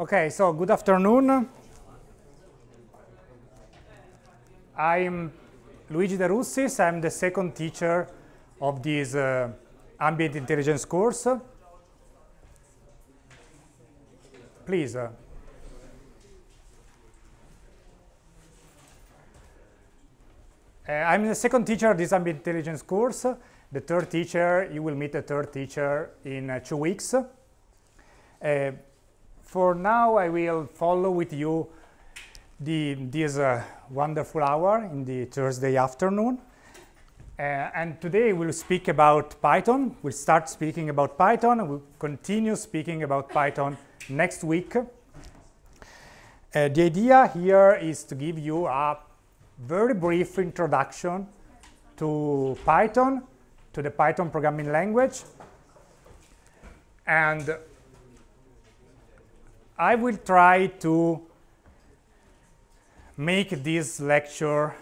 Okay, so good afternoon. I'm Luigi De Russis. I'm the second teacher of this uh, ambient intelligence course. Please. Uh, uh, I'm the second teacher of this ambient intelligence course. The third teacher, you will meet the third teacher in uh, two weeks. Uh, for now, I will follow with you the, this uh, wonderful hour in the Thursday afternoon. Uh, and today we'll speak about Python. We'll start speaking about Python and we'll continue speaking about Python next week. Uh, the idea here is to give you a very brief introduction to Python, to the Python programming language, and I will try to make this lecture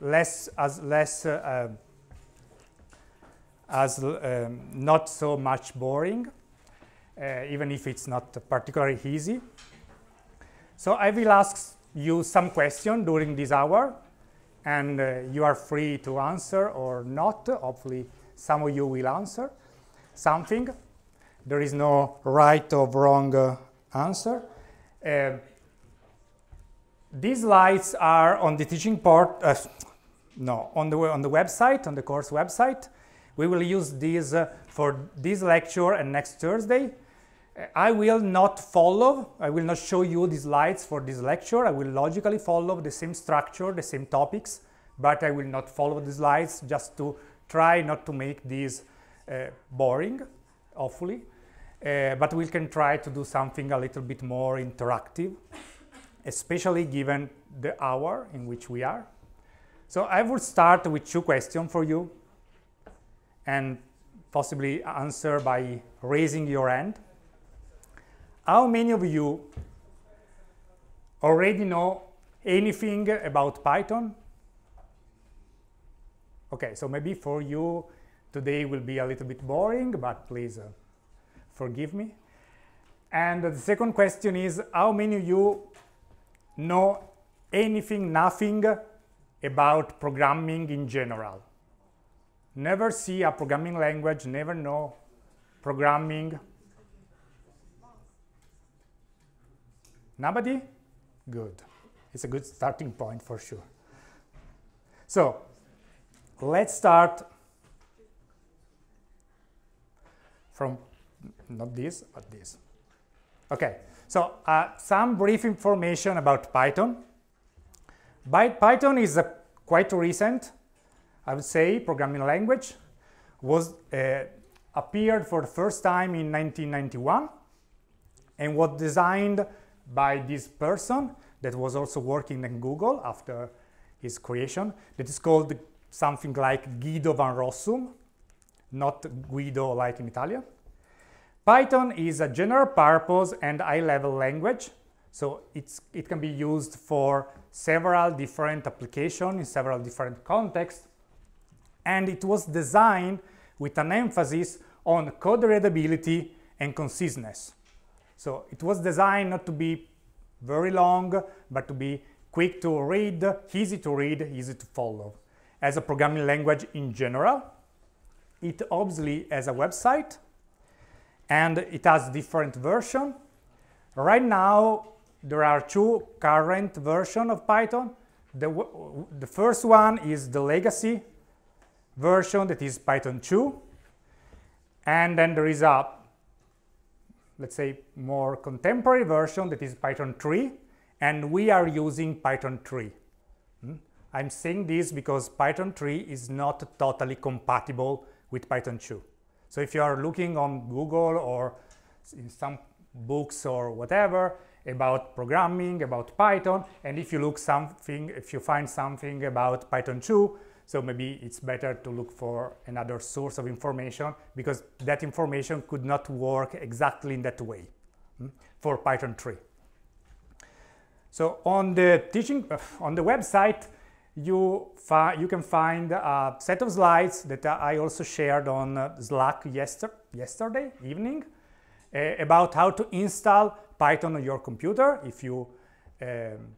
less as less uh, as um, not so much boring, uh, even if it's not particularly easy. So I will ask you some question during this hour, and uh, you are free to answer or not. Hopefully, some of you will answer something. There is no right or wrong uh, answer. Uh, these slides are on the teaching part, uh, no, on the, on the website, on the course website. We will use these uh, for this lecture and next Thursday. Uh, I will not follow, I will not show you the slides for this lecture. I will logically follow the same structure, the same topics, but I will not follow the slides just to try not to make these uh, boring, hopefully. Uh, but we can try to do something a little bit more interactive, especially given the hour in which we are. So I will start with two questions for you and possibly answer by raising your hand. How many of you already know anything about Python? Okay, so maybe for you today will be a little bit boring, but please uh, forgive me. And the second question is, how many of you know anything, nothing about programming in general? Never see a programming language, never know programming. Nobody? Good. It's a good starting point for sure. So, let's start from not this, but this. Okay, so uh, some brief information about Python. By Python is a quite recent, I would say, programming language. Was uh, appeared for the first time in 1991 and was designed by this person that was also working in Google after his creation. That is called something like Guido van Rossum, not Guido like in Italian. Python is a general purpose and high-level language, so it's, it can be used for several different applications in several different contexts, and it was designed with an emphasis on code readability and conciseness. So it was designed not to be very long, but to be quick to read, easy to read, easy to follow. As a programming language in general, it obviously has a website, and it has different version. Right now, there are two current version of Python. The, the first one is the legacy version that is Python 2. And then there is a, let's say, more contemporary version that is Python 3. And we are using Python 3. Hmm? I'm saying this because Python 3 is not totally compatible with Python 2. So if you are looking on Google or in some books or whatever about programming, about Python, and if you look something, if you find something about Python 2, so maybe it's better to look for another source of information because that information could not work exactly in that way hmm, for Python 3. So on the teaching, uh, on the website, you, you can find a set of slides that I also shared on uh, Slack yester yesterday evening. uh, about how to install Python on your computer if you um,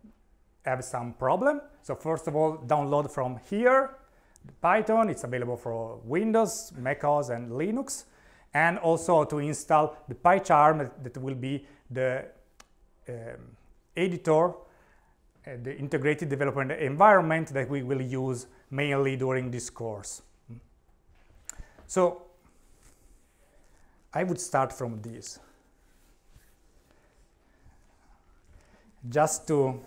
have some problem. So first of all, download from here Python. It's available for Windows, macOS, and Linux. And also to install the PyCharm that will be the um, editor, the integrated development environment that we will use mainly during this course. So I would start from this. Just to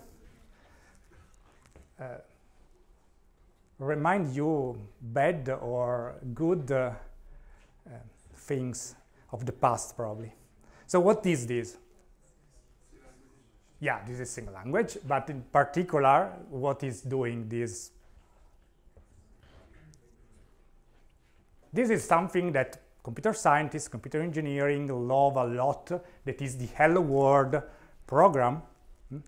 uh, remind you bad or good uh, uh, things of the past probably. So what is this? Yeah, this is single language, but in particular, what is doing this? This is something that computer scientists, computer engineering love a lot, that is the Hello World program hmm?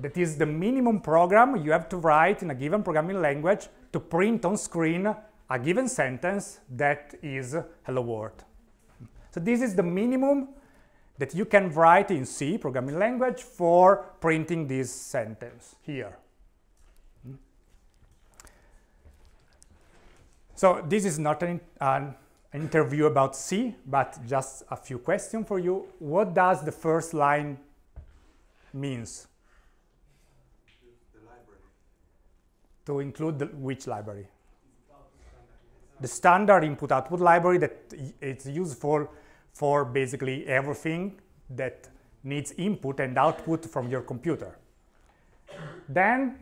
that is the minimum program you have to write in a given programming language to print on screen a given sentence that is hello world. So this is the minimum that you can write in C, programming language, for printing this sentence here. Hmm. So this is not an, an, interview about C, but just a few questions for you. What does the first line means? to include the, which library? The standard input-output library that it's useful for basically everything that needs input and output from your computer. Then,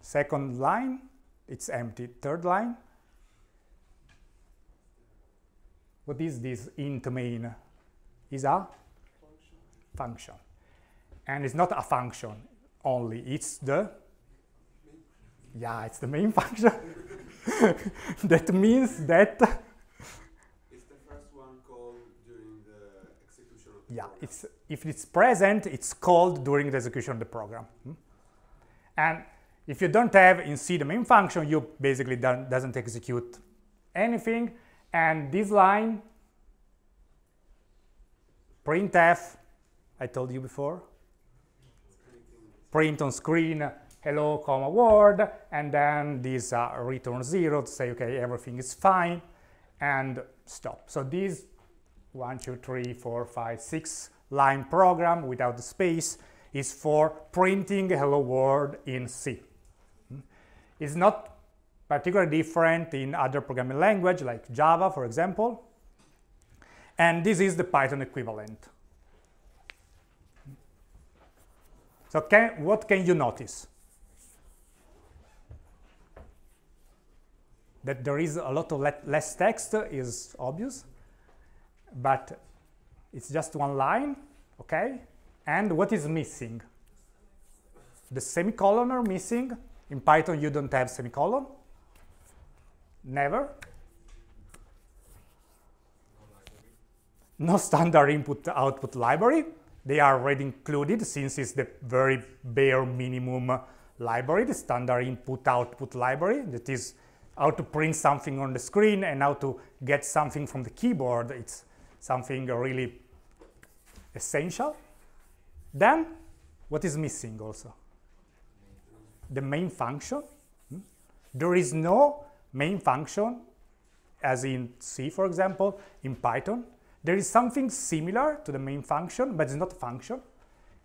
second line, it's empty. Third line, what is this int main? Is a function. function. And it's not a function only, it's the yeah, it's the main function. that means that. It's the first one called during the execution of the Yeah, it's, if it's present, it's called during the execution of the program. Hmm? And if you don't have in C the main function, you basically don't, doesn't execute anything. And this line, printf, I told you before, print on screen hello comma word and then this uh, return zero to say okay everything is fine and stop so this one two three four five six line program without the space is for printing hello world in C. Hmm? It's not particularly different in other programming language like Java for example and this is the Python equivalent. So can, what can you notice? that there is a lot of le less text is obvious, but it's just one line, okay? And what is missing? The semicolon are missing. In Python, you don't have semicolon. Never. No standard input-output library. They are already included since it's the very bare minimum library, the standard input-output library that is how to print something on the screen and how to get something from the keyboard. It's something really essential. Then, what is missing also? The main function. Hmm? There is no main function, as in C, for example, in Python. There is something similar to the main function, but it's not a function.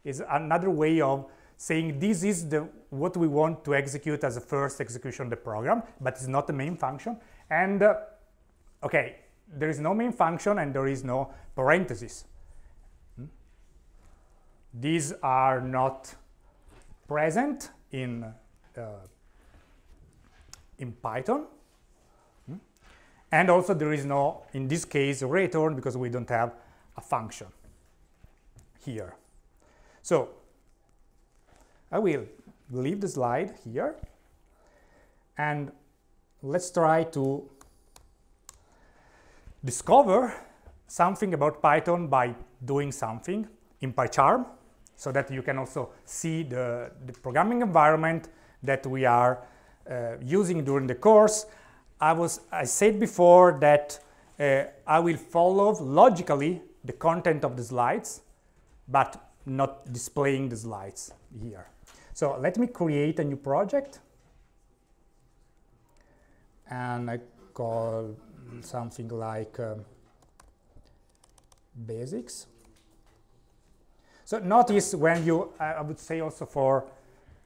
It's another way of saying this is the what we want to execute as a first execution of the program, but it's not the main function. And uh, okay, there is no main function and there is no parentheses. Hmm? These are not present in uh, in Python. Hmm? And also there is no, in this case, return because we don't have a function here. So I will leave the slide here and let's try to discover something about Python by doing something in PyCharm so that you can also see the, the programming environment that we are uh, using during the course. I was I said before that uh, I will follow logically the content of the slides, but not displaying the slides here. So let me create a new project. And I call something like um, basics. So notice when you, I would say also for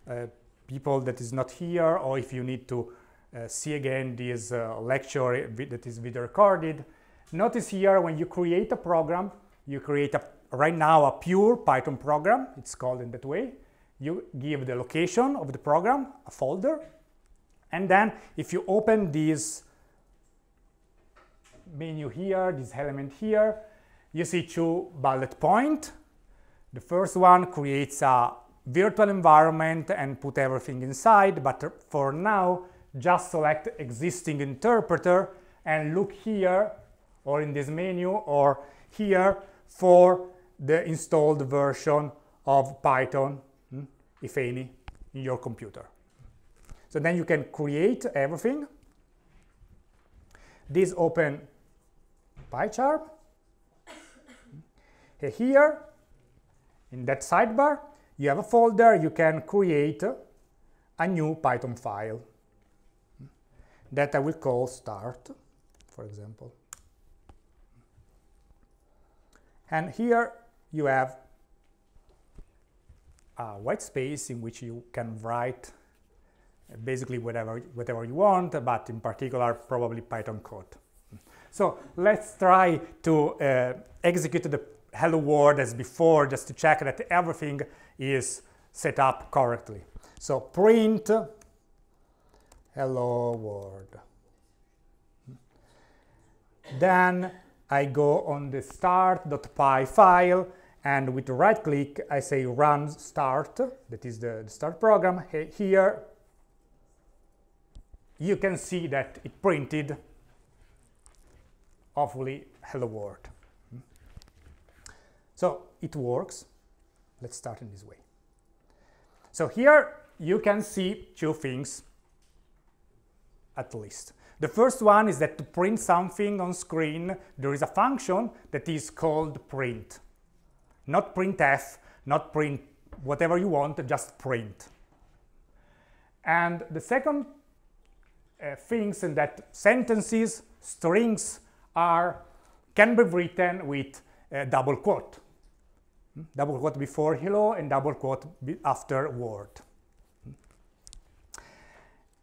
uh, people that is not here, or if you need to uh, see again this uh, lecture that is video recorded, notice here when you create a program, you create a, right now a pure Python program, it's called in that way. You give the location of the program, a folder, and then if you open this menu here, this element here, you see two bullet point. The first one creates a virtual environment and put everything inside, but for now, just select existing interpreter and look here or in this menu or here for the installed version of Python, hmm, if any, in your computer. So then you can create everything. This open PyCharm. Here, in that sidebar, you have a folder, you can create a new Python file that I will call start, for example. And here you have a white space in which you can write basically whatever, whatever you want, but in particular probably Python code. So let's try to uh, execute the hello world as before just to check that everything is set up correctly. So print hello world. Then I go on the start.py file and with right click I say run start, that is the, the start program. Here you can see that it printed hopefully hello world. So it works. Let's start in this way. So here you can see two things at least. The first one is that to print something on screen, there is a function that is called print. Not printf, not print whatever you want, just print. And the second uh, things is that sentences, strings are can be written with a double quote. Double quote before hello and double quote after word.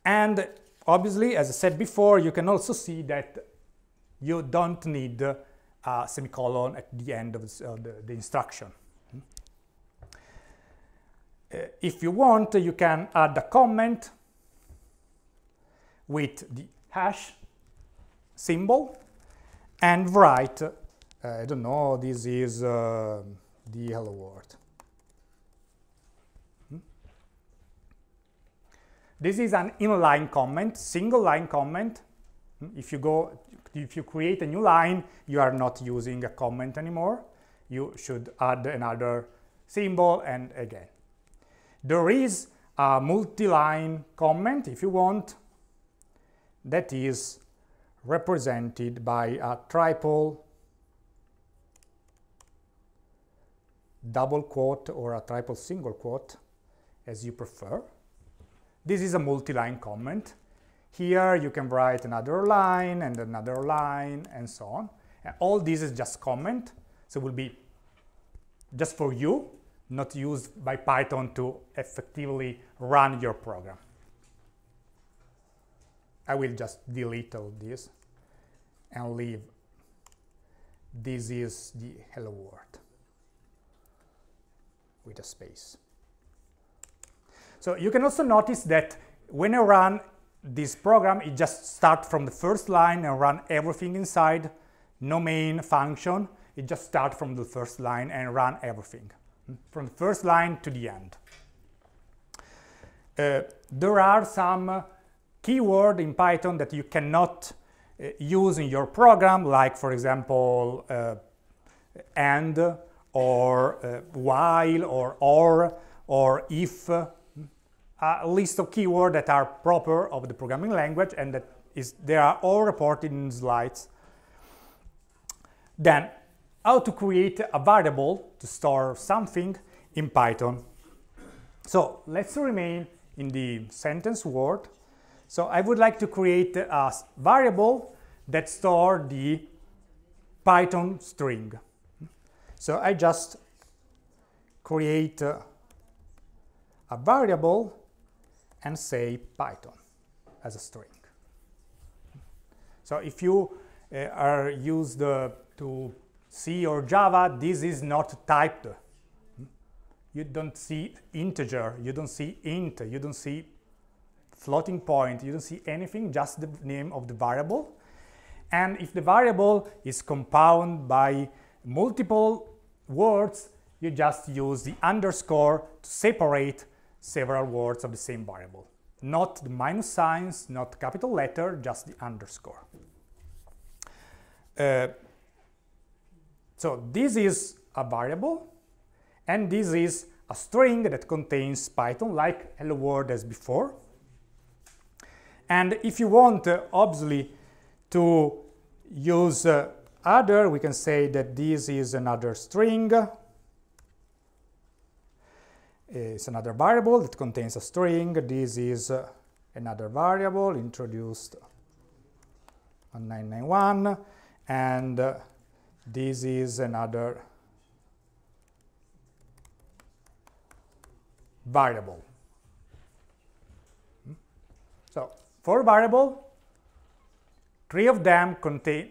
And obviously, as I said before, you can also see that you don't need a semicolon at the end of the, the instruction. Uh, if you want, you can add a comment with the hash symbol and write, uh, I don't know, this is uh, the hello world. Hmm? This is an inline comment, single line comment. Hmm? If you go, if you create a new line, you are not using a comment anymore. You should add another symbol and again. There is a multi-line comment, if you want, that is represented by a triple double quote or a triple single quote as you prefer. This is a multi-line comment. Here you can write another line and another line and so on. And all this is just comment, so it will be just for you, not used by Python to effectively run your program. I will just delete all this and leave this is the hello world with a space. So you can also notice that when I run this program, it just starts from the first line and run everything inside, no main function, it just starts from the first line and run everything, hmm, from the first line to the end. Uh, there are some keyword in Python that you cannot uh, use in your program, like for example, uh, and or uh, while or or or if, a list of keywords that are proper of the programming language and that is they are all reported in slides. Then, how to create a variable to store something in Python. So let's remain in the sentence word. So I would like to create a variable that store the Python string. So I just create a variable and say Python as a string. So if you uh, are used uh, to C or Java, this is not typed. You don't see integer, you don't see int, you don't see floating point, you don't see anything, just the name of the variable. And if the variable is compound by multiple words, you just use the underscore to separate several words of the same variable. Not the minus signs, not capital letter, just the underscore. Uh, so this is a variable, and this is a string that contains Python, like hello world as before. And if you want, uh, obviously, to use uh, other, we can say that this is another string. It's another variable that contains a string. This is uh, another variable introduced on 991. And this is another variable. Hmm? For variable, three of them contain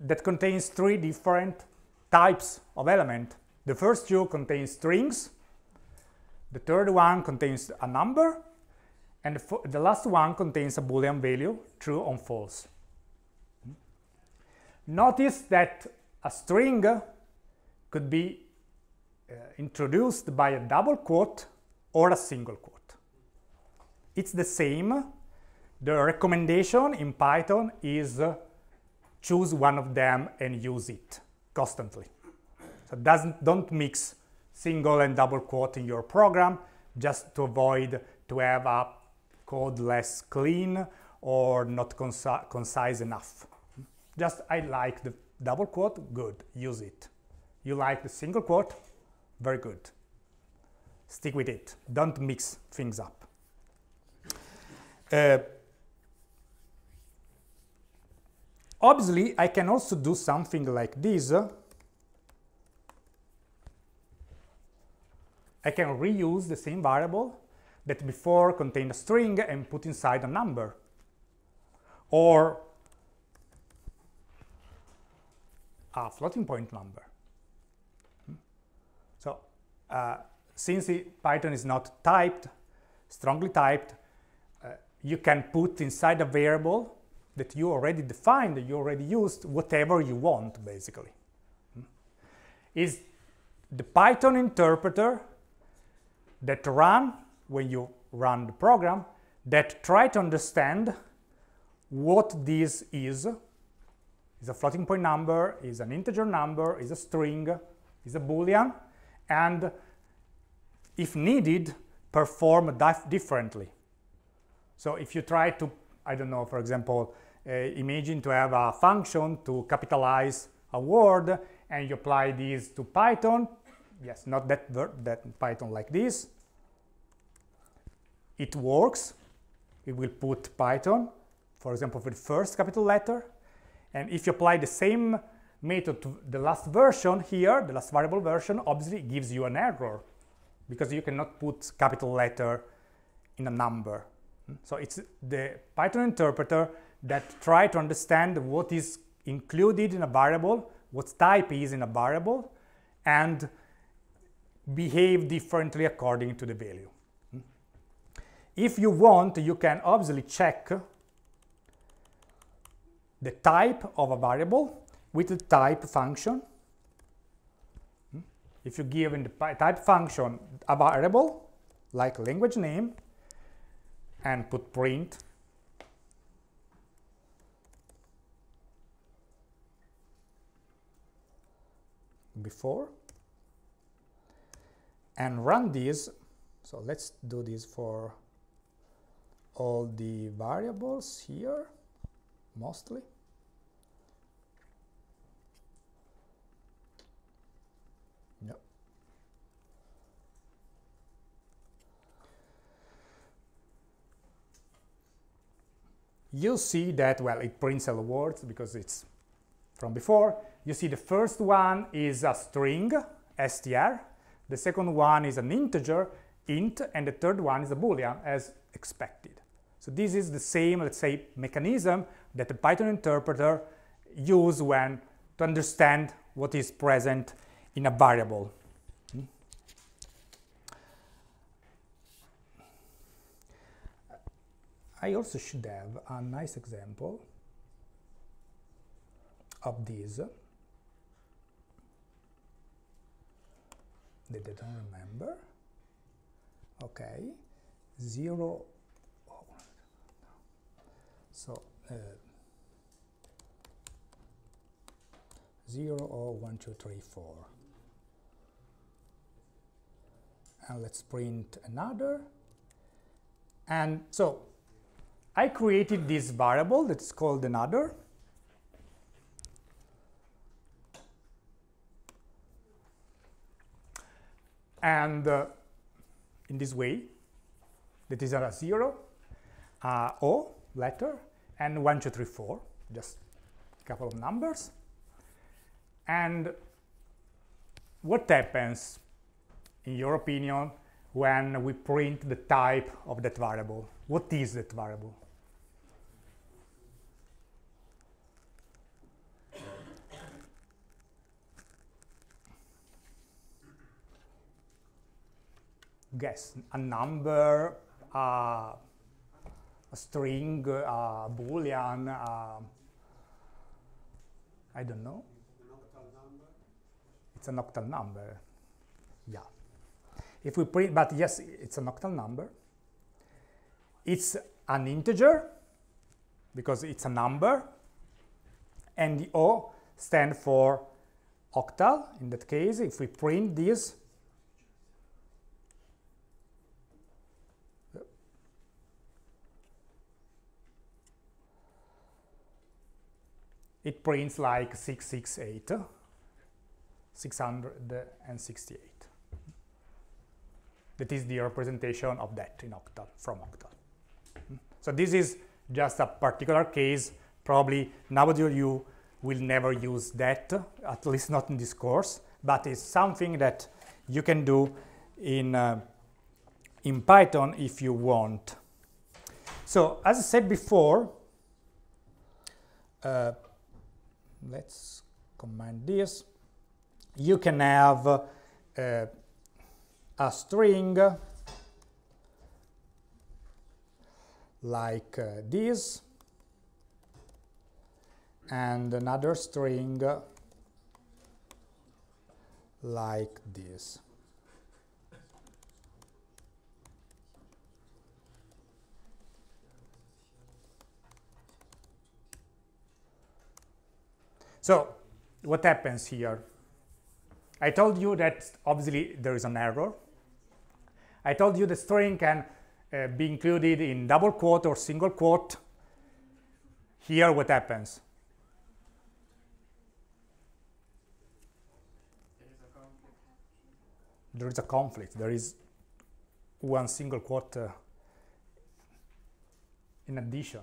that contains three different types of element. The first two contains strings, the third one contains a number, and the, the last one contains a boolean value, true or false. Notice that a string could be uh, introduced by a double quote or a single quote. It's the same. The recommendation in Python is uh, choose one of them and use it constantly. So doesn't, don't mix single and double quote in your program just to avoid to have a code less clean or not conci concise enough. Just I like the double quote, good, use it. You like the single quote, very good. Stick with it. Don't mix things up. Uh, obviously, I can also do something like this. I can reuse the same variable that before contained a string and put inside a number. Or a floating point number. So uh, since Python is not typed, strongly typed, uh, you can put inside a variable that you already defined, that you already used, whatever you want, basically. Hmm? Is the Python interpreter that run when you run the program that try to understand what this is is a floating point number, is an integer number, is a string, is a boolean, and if needed, perform differently. So if you try to, I don't know, for example, uh, imagine to have a function to capitalize a word and you apply this to Python, yes, not that, that Python like this, it works. It will put Python, for example, for the first capital letter, and if you apply the same method to the last version here, the last variable version, obviously gives you an error because you cannot put capital letter in a number. So it's the Python interpreter that try to understand what is included in a variable, what type is in a variable, and behave differently according to the value. If you want, you can obviously check the type of a variable with the type function. If you give in the type function a variable, like language name, and put print, before, and run this, so let's do this for all the variables here mostly. You see that, well, it prints hello words because it's from before. You see the first one is a string, str. The second one is an integer, int, and the third one is a boolean, as expected. So this is the same, let's say, mechanism that the Python interpreter use when to understand what is present in a variable. I also should have a nice example of this that I don't remember. Okay, zero. Oh, so uh, zero or one, two, three, four. And let's print another. And so I created this variable that's called another. And uh, in this way, that is a zero, uh, O letter, and one, two, three, four, just a couple of numbers. And what happens, in your opinion, when we print the type of that variable? What is that variable? Guess a number, uh, a string, a boolean, uh, I don't know. It's an octal number. Yeah. If we print, but yes, it's an octal number. It's an integer because it's a number, and the O stand for octal. In that case, if we print this, it prints like 668, 668. That is the representation of that in octal, from octal. So this is just a particular case. Probably of you will never use that, at least not in this course, but it's something that you can do in, uh, in Python if you want. So as I said before, uh, let's command this. You can have uh, a string like uh, this and another string like this. So what happens here? I told you that obviously there is an error. I told you the string can uh, be included in double quote or single quote. Here what happens? There is a conflict. There is one single quote uh, in addition.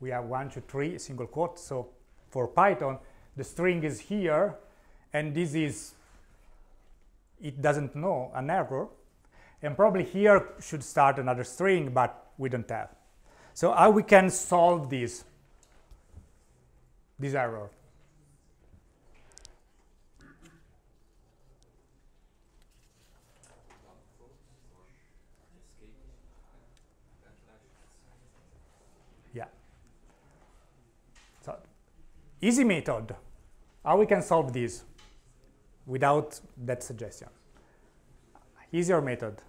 We have one, two, three single quotes. So for Python, the string is here, and this is, it doesn't know an error. And probably here should start another string, but we don't have. So how we can solve this, this error? Yeah. So easy method. How we can solve this without that suggestion? Easier method.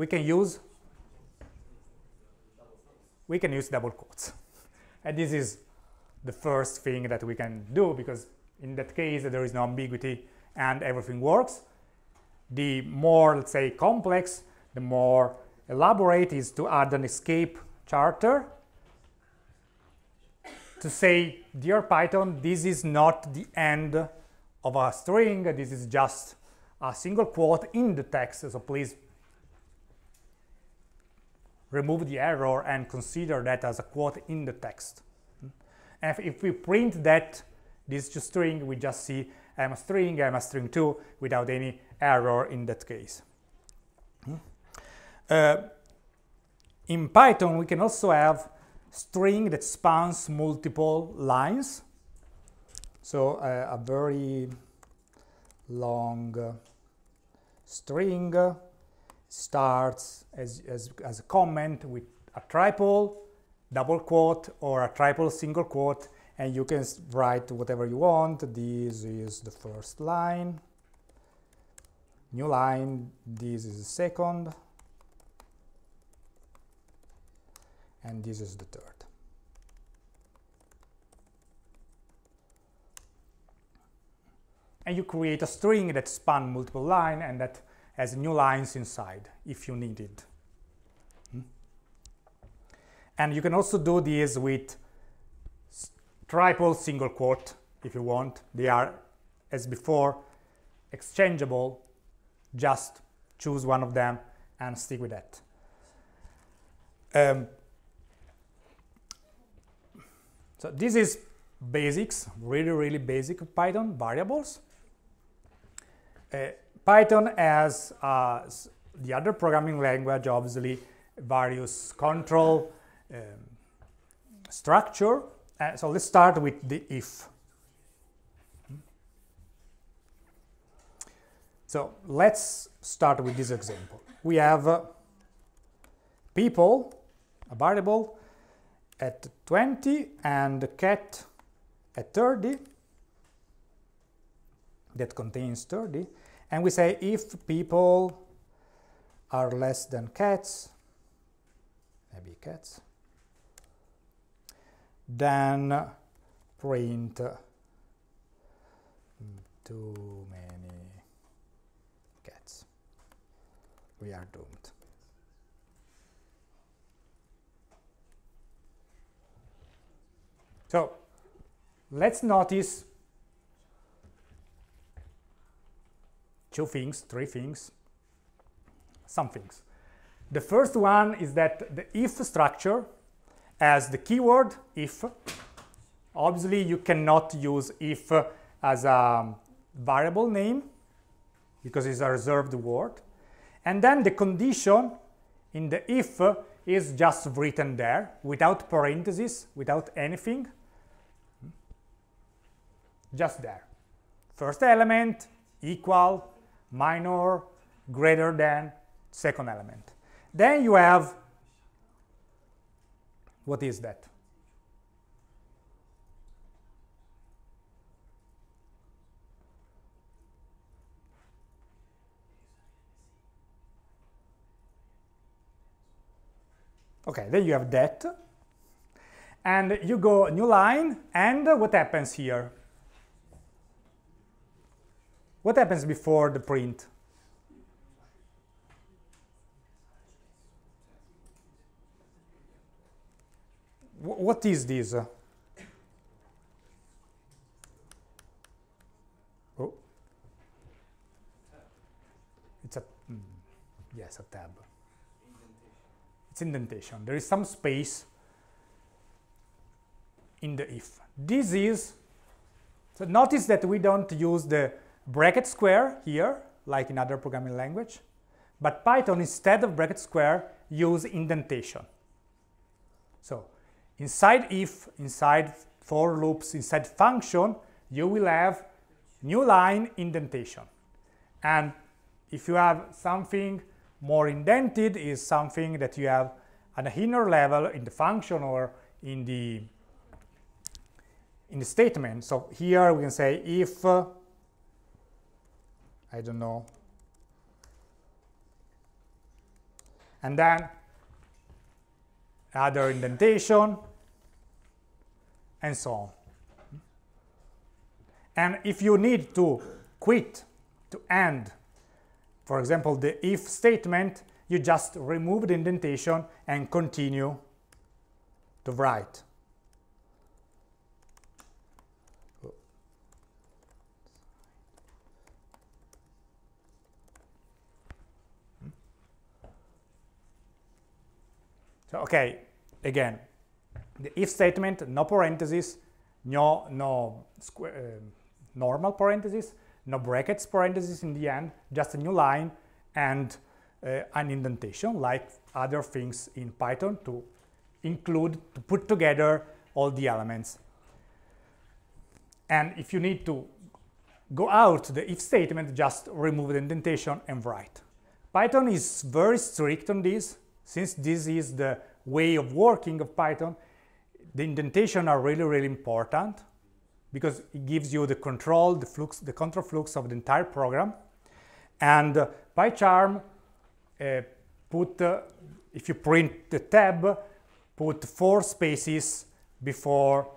We can use we can use double quotes. and this is the first thing that we can do because in that case there is no ambiguity and everything works. The more, let's say, complex, the more elaborate is to add an escape charter to say, dear Python, this is not the end of a string, this is just a single quote in the text, so please remove the error and consider that as a quote in the text. And if, we print that, this string, we just see I'm a string, I'm a string 2 without any error in that case. Uh, in Python, we can also have string that spans multiple lines. So uh, a very long uh, string starts as, as, as a comment with a triple, double quote, or a triple single quote, and you can write whatever you want. This is the first line, new line, this is the second, and this is the third. And you create a string that span multiple line and that has new lines inside if you need it. Hmm? And you can also do this with triple single quote if you want. They are, as before, exchangeable. Just choose one of them and stick with that. Um, so this is basics, really, really basic Python variables. Uh, Python has uh, the other programming language, obviously, various control um, structure. Uh, so let's start with the if. So let's start with this example. We have uh, people, a variable, at 20 and cat at 30 that contains 30 and we say if people are less than cats maybe cats then print too many cats. We are doomed. So let's notice two things, three things, some things. The first one is that the if structure has the keyword if. Obviously, you cannot use if uh, as a variable name because it's a reserved word. And then the condition in the if is just written there without parentheses, without anything just there. First element, equal, minor, greater than, second element. Then you have, what is that? Okay, then you have that. And you go new line, and what happens here? What happens before the print? what is this? Oh, it's a mm, yes, a tab. It's indentation. There is some space in the if. This is so. Notice that we don't use the bracket square here, like in other programming language, but Python, instead of bracket square, use indentation. So inside if, inside for loops, inside function, you will have new line indentation. And if you have something more indented is something that you have at an inner level in the function or in the in the statement. So here we can say if uh, I don't know. And then other indentation, and so on. And if you need to quit, to end, for example, the if statement, you just remove the indentation and continue to write. So, okay, again, the if statement, no parentheses, no, no uh, normal parentheses, no brackets parentheses in the end, just a new line and uh, an indentation like other things in Python to include, to put together all the elements. And if you need to go out the if statement, just remove the indentation and write. Python is very strict on this. Since this is the way of working of Python, the indentation are really, really important because it gives you the control, the flux, the control flux of the entire program. And uh, PyCharm uh, put, uh, if you print the tab, put four spaces before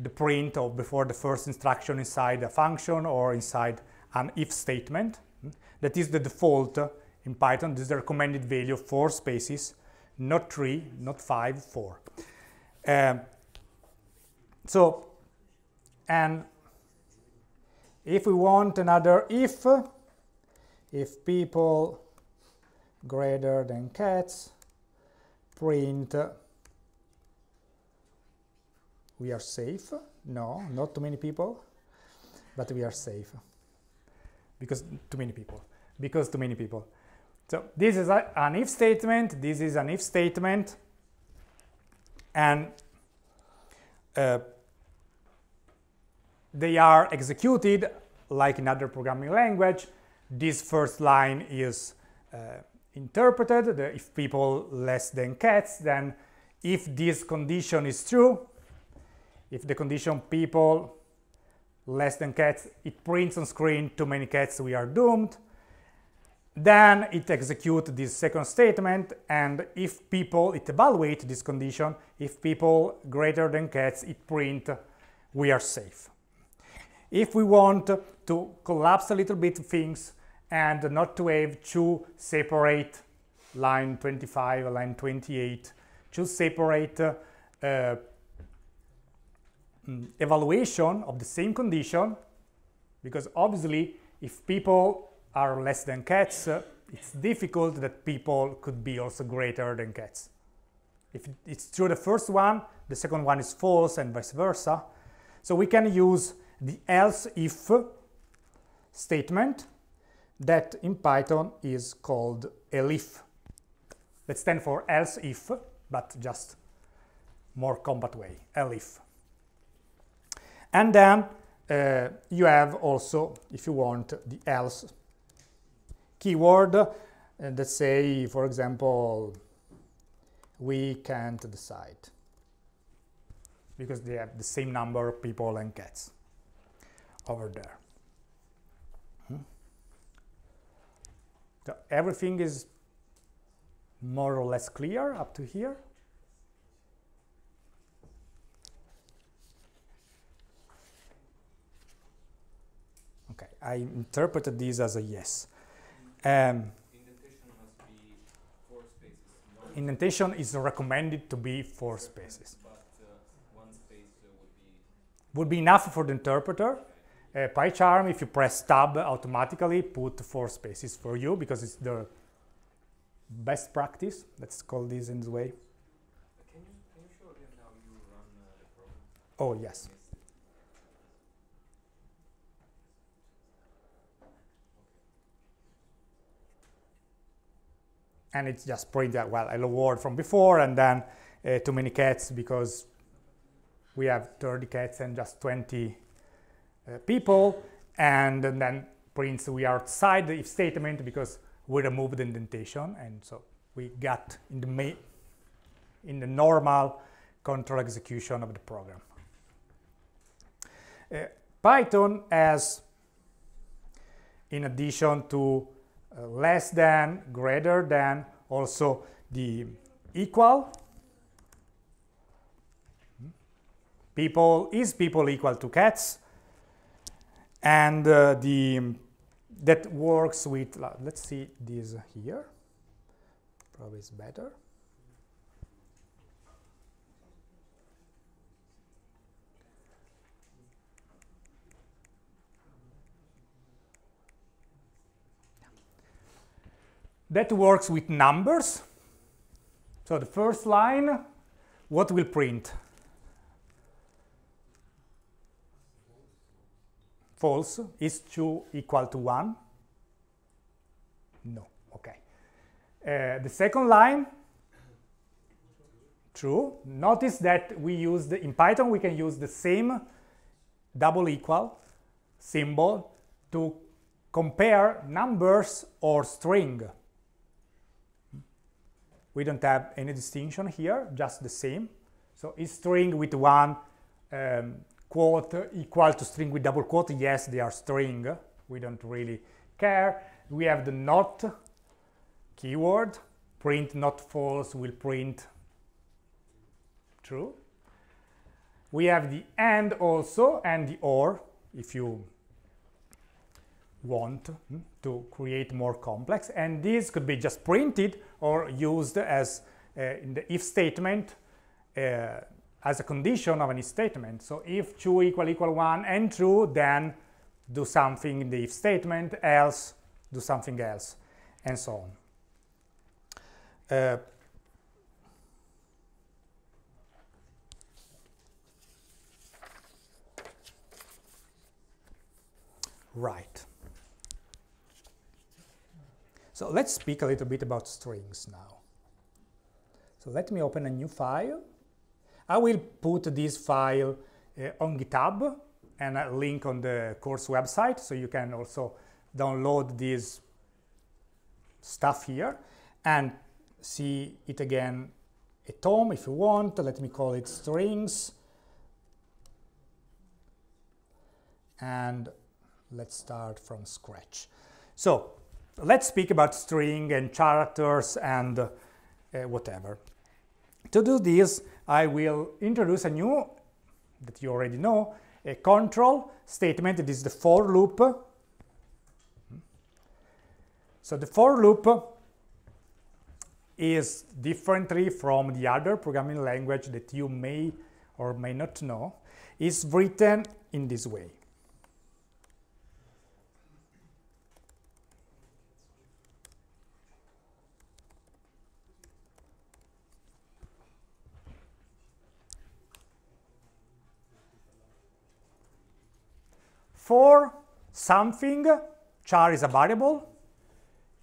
the print or before the first instruction inside a function or inside an if statement. That is the default in Python. This is the recommended value, of four spaces, not three, not five, four. Um, so, and if we want another if, if people greater than cats, print we are safe. No, not too many people, but we are safe because too many people, because too many people. So this is a, an if statement, this is an if statement, and uh, they are executed like in other programming language. This first line is uh, interpreted, the if people less than cats, then if this condition is true, if the condition people less than cats, it prints on screen too many cats, we are doomed. Then it executes this second statement, and if people, it evaluates this condition. If people greater than cats, it print we are safe. If we want to collapse a little bit things and not to have two separate line 25, line 28, two separate uh, um, evaluation of the same condition, because obviously if people are less than cats, uh, it's difficult that people could be also greater than cats. If it's true the first one, the second one is false and vice versa. So we can use the else if statement that in Python is called elif. That stands for else if, but just more combat way, elif. And then uh, you have also, if you want, the else keyword uh, that say, for example, we can't decide because they have the same number of people and cats over there. Hmm? So everything is more or less clear up to here. Okay, I interpreted this as a yes. Um, Indentation must be four spaces. Indentation is recommended to be four spaces. But uh, one space uh, would be Would be enough for the interpreter. Uh, PyCharm, if you press tab, automatically put four spaces for you because it's the best practice. Let's call this in this way. Can you can you show again how you run uh. Oh, yes. And it's just print that well. Hello world from before and then uh, too many cats because we have 30 cats and just 20 uh, people. And, then prints we are outside the if statement because we removed the indentation and so we got in the in the normal control execution of the program. Uh, python has in addition to less than, greater than, also the equal. People, is people equal to cats? And uh, the, that works with, let's see this here, probably is better. That works with numbers. So the first line, what will print? False. Is 2 equal to 1? No. Okay. Uh, the second line, true. Notice that we used, in Python, we can use the same double equal symbol to compare numbers or string. We don't have any distinction here, just the same. So is string with one um, quote equal to string with double quote? Yes, they are string. We don't really care. We have the not keyword. Print not false will print true. We have the and also and the or if you want hmm, to create more complex and this could be just printed or used as uh, in the if statement uh, as a condition of an statement. So if 2 equal equal 1 and true then do something in the if statement else do something else and so on. Uh, right so let's speak a little bit about strings now. So let me open a new file. I will put this file uh, on GitHub and a link on the course website so you can also download this stuff here and see it again at home if you want. Let me call it strings. And let's start from scratch. So let's speak about string and characters and uh, whatever. To do this, I will introduce a new, that you already know, a control statement. It is the for loop. So the for loop is differently from the other programming language that you may or may not know, is written in this way. For something, char is a variable,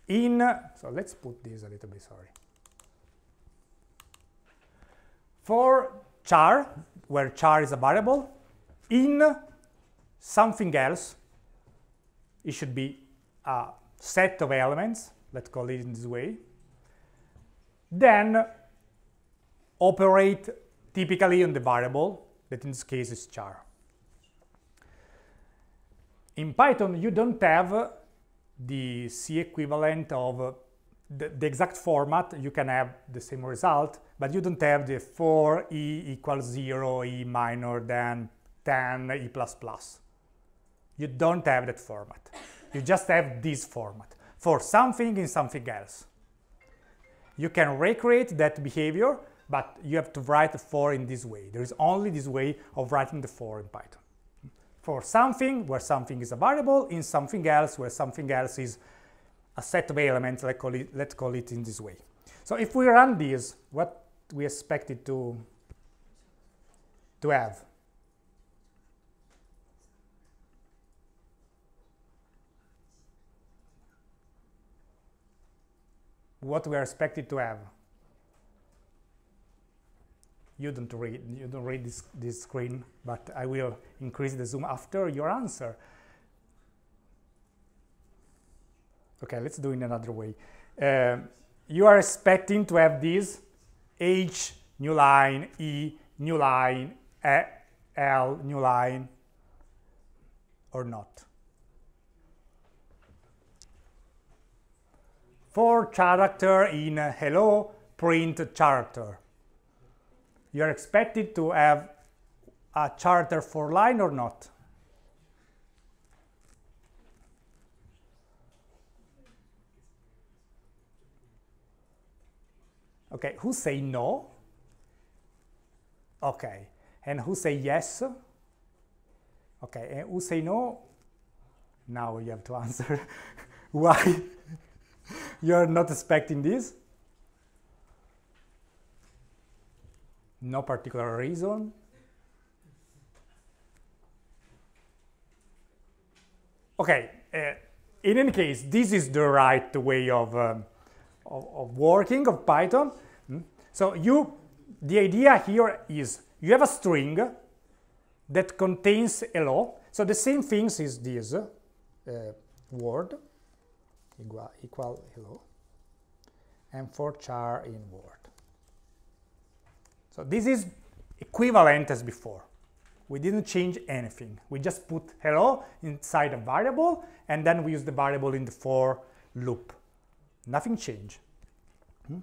in, so let's put this a little bit, sorry. For char, where char is a variable, in something else, it should be a set of elements, let's call it in this way, then operate typically on the variable, that in this case is char. In Python, you don't have the C equivalent of the, the, exact format. You can have the same result, but you don't have the for e equals 0, e minor than 10, e plus plus. You don't have that format. You just have this format for something in something else. You can recreate that behavior, but you have to write for in this way. There is only this way of writing the for in Python for something where something is a variable, in something else where something else is a set of elements, let's call it, let's call it in this way. So if we run this, what we expect it to, to have? What we are expected to have? You don't read you don't read this, this screen, but I will increase the zoom after your answer. Okay, let's do it another way. Uh, you are expecting to have this H new line, E new line, L new line, or not. For character in hello, print character you're expected to have a charter for line or not? Okay, who say no? Okay, and who say yes? Okay, and who say no? Now you have to answer why you're not expecting this. No particular reason. Okay, uh, in any case, this is the right way of, um, of, of, working of Python. Mm. So you, the idea here is you have a string that contains hello. So the same things is this uh, word equal, equal hello and for char in word. So this is equivalent as before. We didn't change anything. We just put hello inside a variable and then we use the variable in the for loop. Nothing changed. Hmm?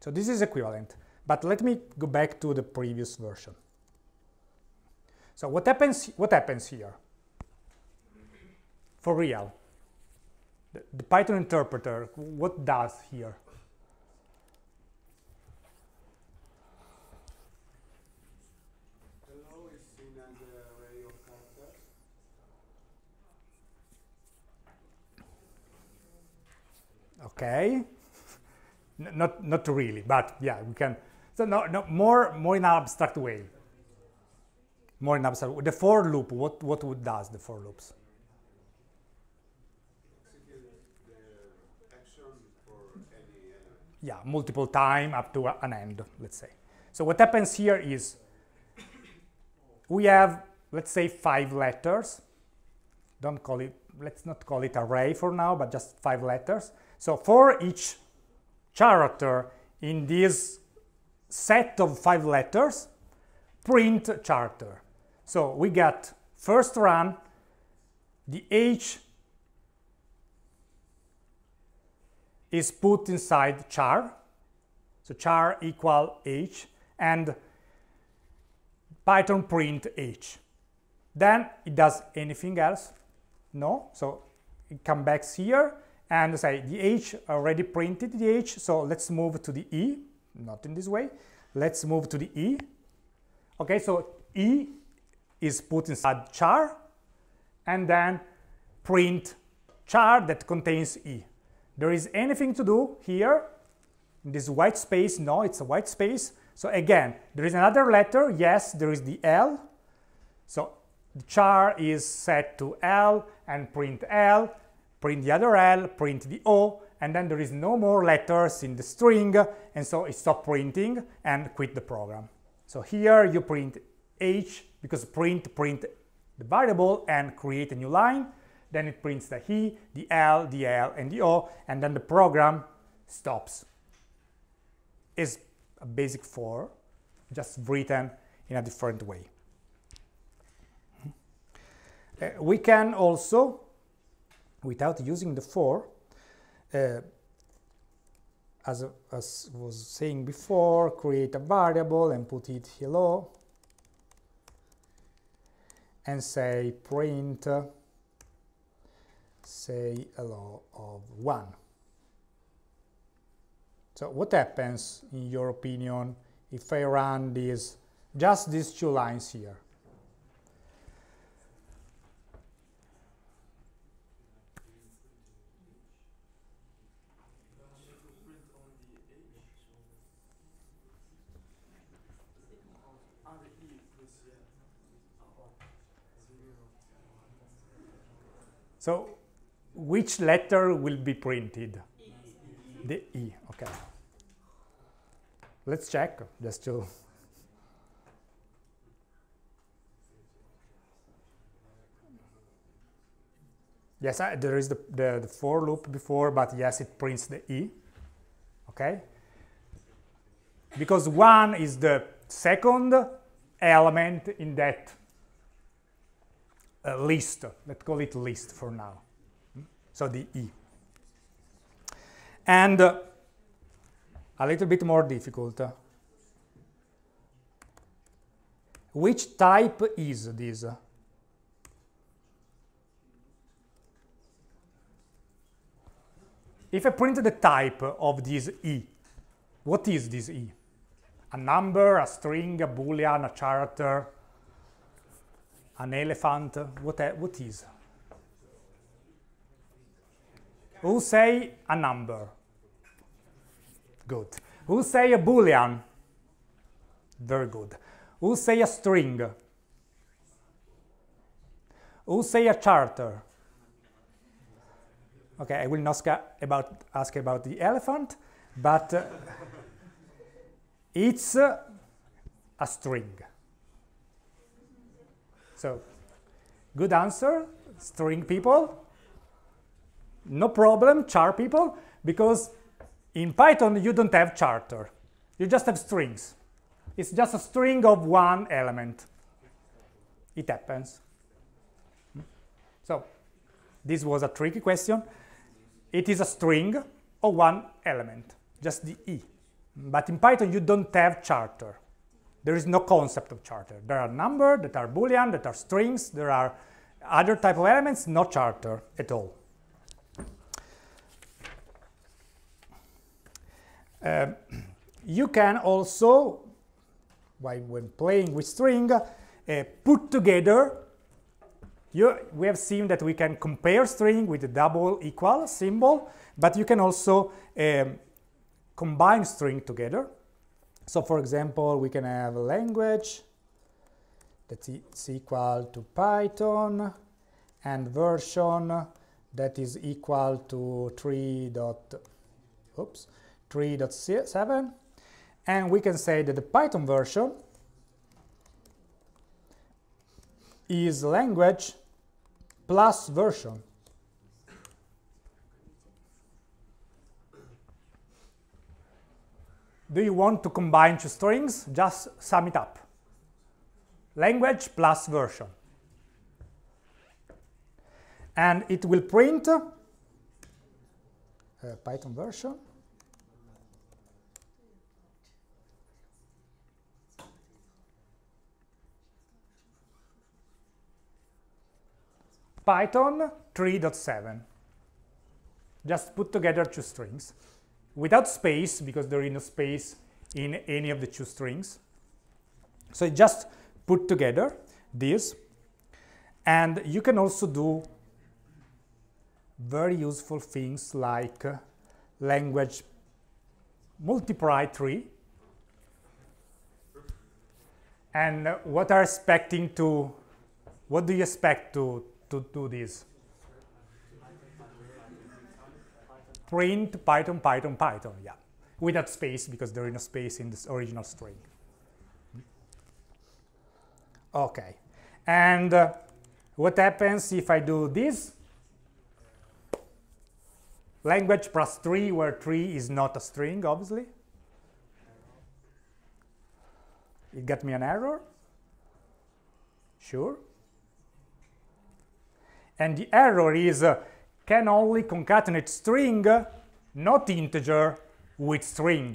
So this is equivalent. But let me go back to the previous version. So what happens, what happens here? For real. The, the Python interpreter, what does here? Hello is seen as an array of characters. Okay. Not not really, but yeah, we can. So no, no more more in an abstract way. More in abstract. The for loop. What what would does the for loops? Yeah, multiple time up to an end. Let's say. So what happens here is we have let's say five letters. Don't call it. Let's not call it array for now, but just five letters. So for each character in this set of five letters, print character. So we got first run, the H is put inside char, so char equal H, and Python print H. Then it does anything else? No, so it comes back here, and say the H already printed the H, so let's move to the E, not in this way. Let's move to the E. Okay, so E is put inside char, and then print char that contains E. There is anything to do here in this white space? No, it's a white space. So again, there is another letter. Yes, there is the L. So char is set to L and print L print the other L, print the O, and then there is no more letters in the string, and so it stops printing and quit the program. So here you print H, because print, print the variable and create a new line, then it prints the E, the L, the L, and the O, and then the program stops. Is a basic for, just written in a different way. Uh, we can also without using the for, uh, as, as was saying before, create a variable and put it hello and say print say hello of 1. So what happens in your opinion if I run this just these two lines here? So which letter will be printed? E. The E, okay. Let's check, just to... Yes, I, there is the, the, the for loop before, but yes, it prints the E, okay? Because one is the second element in that uh, list. Let's call it list for now. So the E. And uh, a little bit more difficult. Which type is this? If I print the type of this E, what is this E? A number, a string, a boolean, a character, an elephant, what, what is? Who say a number? Good. Who say a boolean? Very good. Who say a string? Who say a charter? Okay, I will not about, ask about the elephant, but uh, it's uh, a string. So, good answer, string people. No problem, char people, because in Python you don't have charter. You just have strings. It's just a string of one element. It happens. So, this was a tricky question. It is a string of one element, just the E. But in Python you don't have charter. There is no concept of charter. There are numbers that are boolean, that are strings, there are other type of elements, no charter at all. Um, you can also, while when playing with string, uh, put together. You, we have seen that we can compare string with a double equal symbol, but you can also um, combine string together. So for example, we can have a language that's equal to Python and version that is equal to 3 dot, oops, 3.7 and we can say that the Python version is language plus version. Do you want to combine two strings? Just sum it up. Language plus version. And it will print uh, Python version Python 3.7. Just put together two strings without space because there is no space in any of the two strings. So just put together this and you can also do very useful things like uh, language multiply 3 and what are expecting to what do you expect to to do this. Print Python, Python, Python, yeah. Without space, because there is no space in this original string. Okay. And uh, what happens if I do this? Language plus 3, where 3 is not a string, obviously. It got me an error. Sure and the error is uh, can only concatenate string, not integer, with string.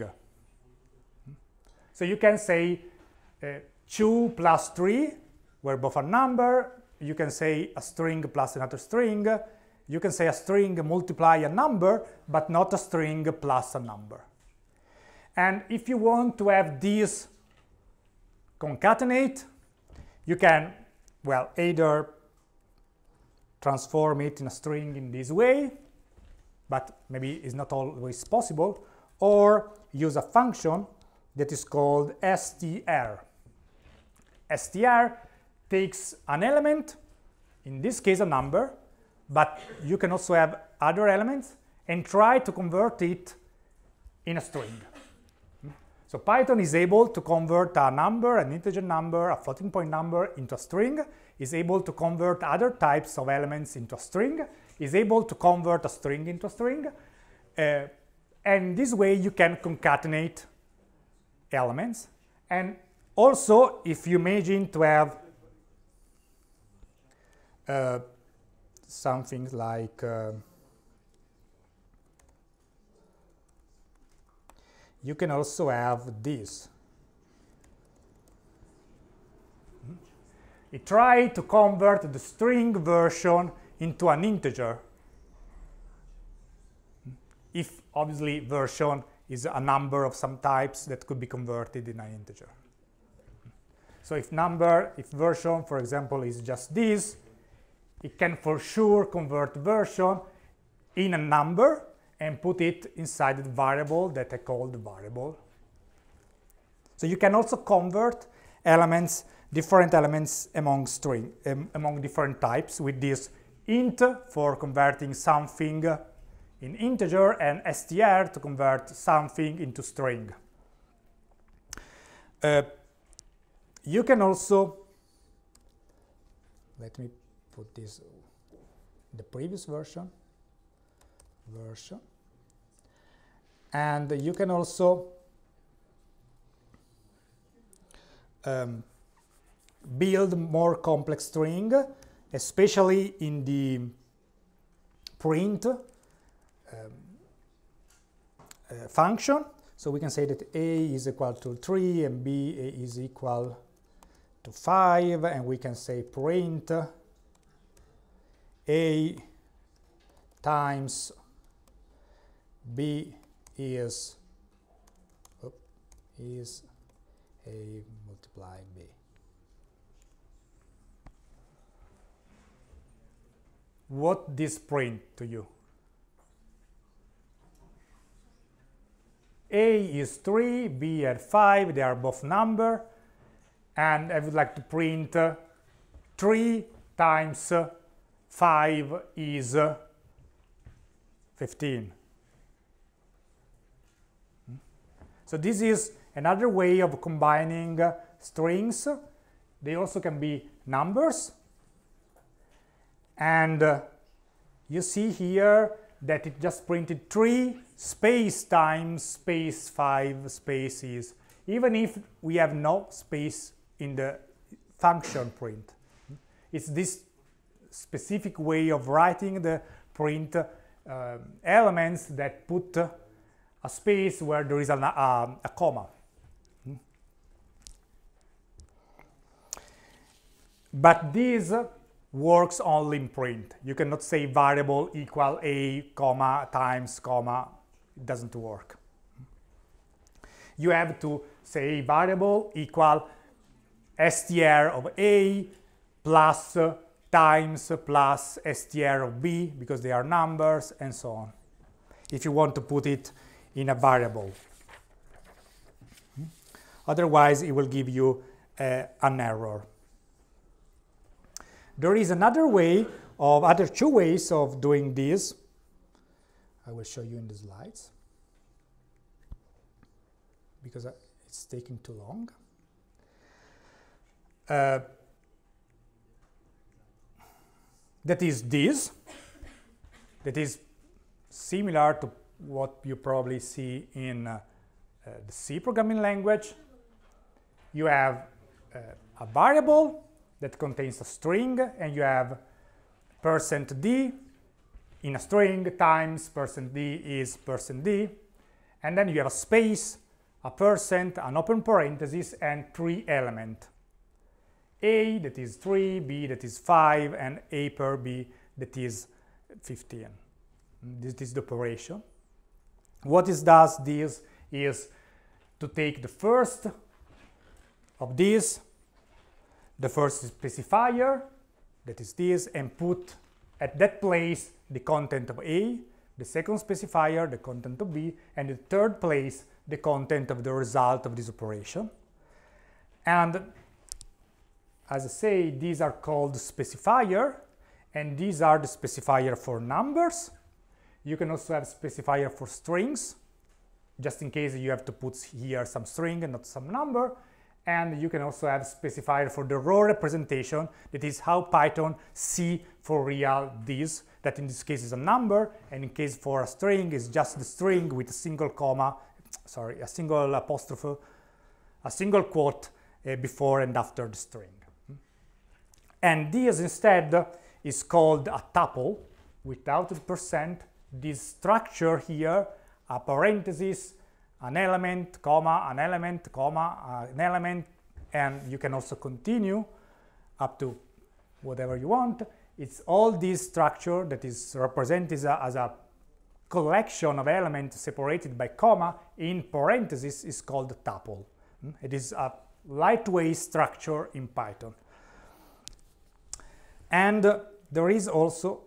So you can say uh, 2 plus 3, where both are number, you can say a string plus another string, you can say a string multiply a number, but not a string plus a number. And if you want to have these concatenate, you can, well, either transform it in a string in this way, but maybe it's not always possible, or use a function that is called str. str takes an element, in this case a number, but you can also have other elements, and try to convert it in a string. So Python is able to convert a number, an integer number, a floating point number into a string, is able to convert other types of elements into a string, is able to convert a string into a string, uh, and this way you can concatenate elements. And also, if you imagine to have uh, something like uh, you can also have this. Hmm? It tried to convert the string version into an integer. Hmm? If obviously version is a number of some types that could be converted in an integer. Hmm? So if number, if version, for example, is just this, it can for sure convert version in a number and put it inside the variable that I called variable. So you can also convert elements, different elements among string, um, among different types with this int for converting something in integer and str to convert something into string. Uh, you can also, let me put this the previous version, version, and you can also um, build more complex string, especially in the print um, uh, function. So we can say that a is equal to 3 and b is equal to 5 and we can say print a times b is is a multiplied b. What this print to you? A is 3, B at 5, they are both number, and I would like to print uh, 3 times uh, 5 is uh, 15. Hmm? So this is another way of combining uh, strings. They also can be numbers. And uh, you see here that it just printed 3 space times space 5 spaces, even if we have no space in the function print. It's this specific way of writing the print uh, elements that put a space where there is an, uh, a comma. But this works only in print. You cannot say variable equal a comma times comma. It doesn't work. You have to say variable equal str of a plus times plus str of b because they are numbers and so on. If you want to put it in a variable. Otherwise, it will give you uh, an error. There is another way of other two ways of doing this. I will show you in the slides because it's taking too long. Uh, that is this, that is similar to what you probably see in uh, uh, the C programming language. You have uh, a variable that contains a string and you have percent %d in a string times percent %d is percent %d and then you have a space, a percent, an open parenthesis and three element. A that is 3, B that is 5 and A per B that is 15. This is the operation. What it does this is to take the first of these the first specifier, that is this, and put at that place the content of A, the second specifier, the content of B, and the third place, the content of the result of this operation. And as I say, these are called specifier, and these are the specifier for numbers. You can also have specifier for strings, just in case you have to put here some string and not some number. And you can also have specifier for the raw representation that is how Python see for real this that in this case is a number and in case for a string is just the string with a single comma sorry a single apostrophe a single quote uh, before and after the string. And this instead is called a tuple without the percent this structure here a parenthesis an element, comma, an element, comma, an element, and you can also continue up to whatever you want. It's all this structure that is represented as a, as a collection of elements separated by comma in parentheses is called tuple. It is a lightweight structure in Python. And there is also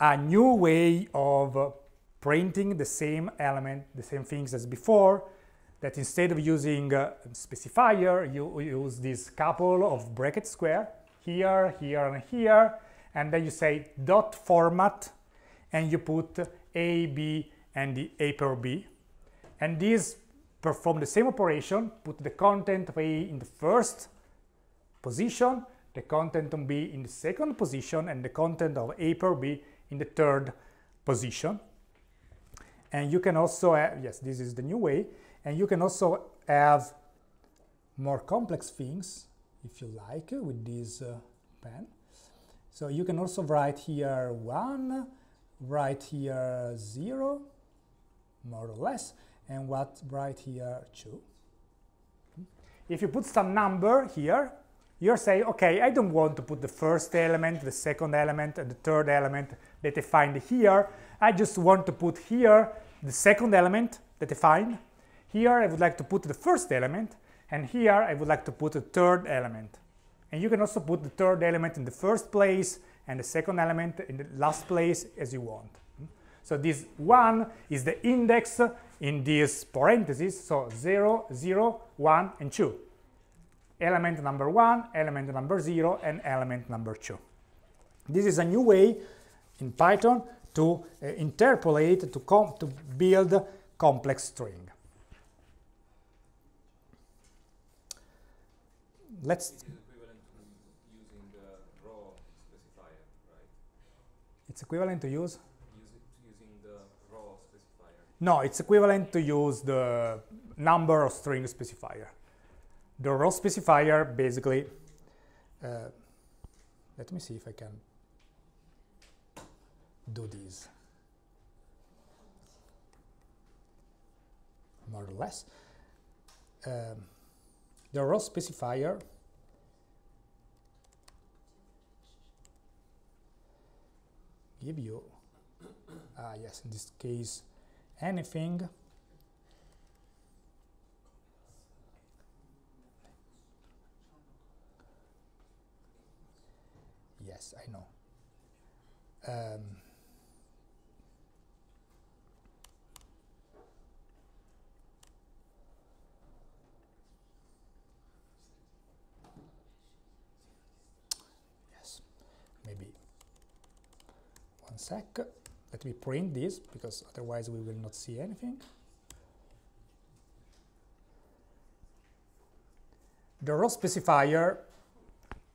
a new way of printing the same element, the same things as before, that instead of using a specifier, you use this couple of bracket square here, here, and here, and then you say dot format, and you put a, b, and the a per b, and these perform the same operation, put the content of a in the first position, the content of b in the second position, and the content of a per b in the third position. And you can also, have, yes, this is the new way, and you can also have more complex things, if you like, with this uh, pen. So you can also write here 1, write here 0, more or less, and what write here 2. If you put some number here, you're saying, okay, I don't want to put the first element, the second element, and the third element that I find here. I just want to put here the second element that I find. Here I would like to put the first element, and here I would like to put the third element. And you can also put the third element in the first place and the second element in the last place as you want. So this 1 is the index in these parentheses, so 0, 0, 1, and 2. Element number 1, element number 0, and element number 2. This is a new way in Python to uh, interpolate, to, to build complex string. Let's It's equivalent to use? using the raw specifier. No, it's equivalent to use the number of string specifier. The raw specifier basically, uh, let me see if I can do this. More or less. Um, the raw specifier give you, uh, yes, in this case, anything yes I know um, yes maybe one sec let me print this because otherwise we will not see anything. The raw specifier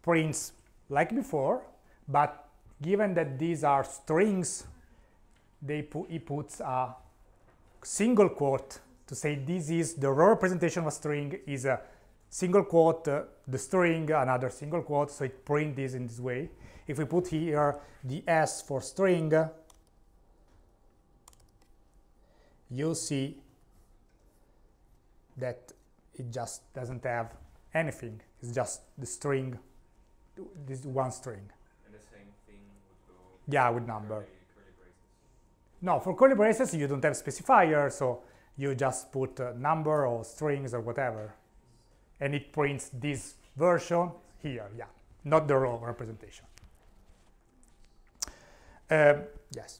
prints like before but given that these are strings they put, he puts a single quote to say this is the raw representation of a string is a single quote uh, the string another single quote so it prints this in this way if we put here the s for string you see that it just doesn't have anything. It's just the string this one string. And the same thing would go yeah with number. curly, curly no for curly braces you don't have specifier so you just put a number or strings or whatever. And it prints this version here yeah. Not the raw representation um, yes.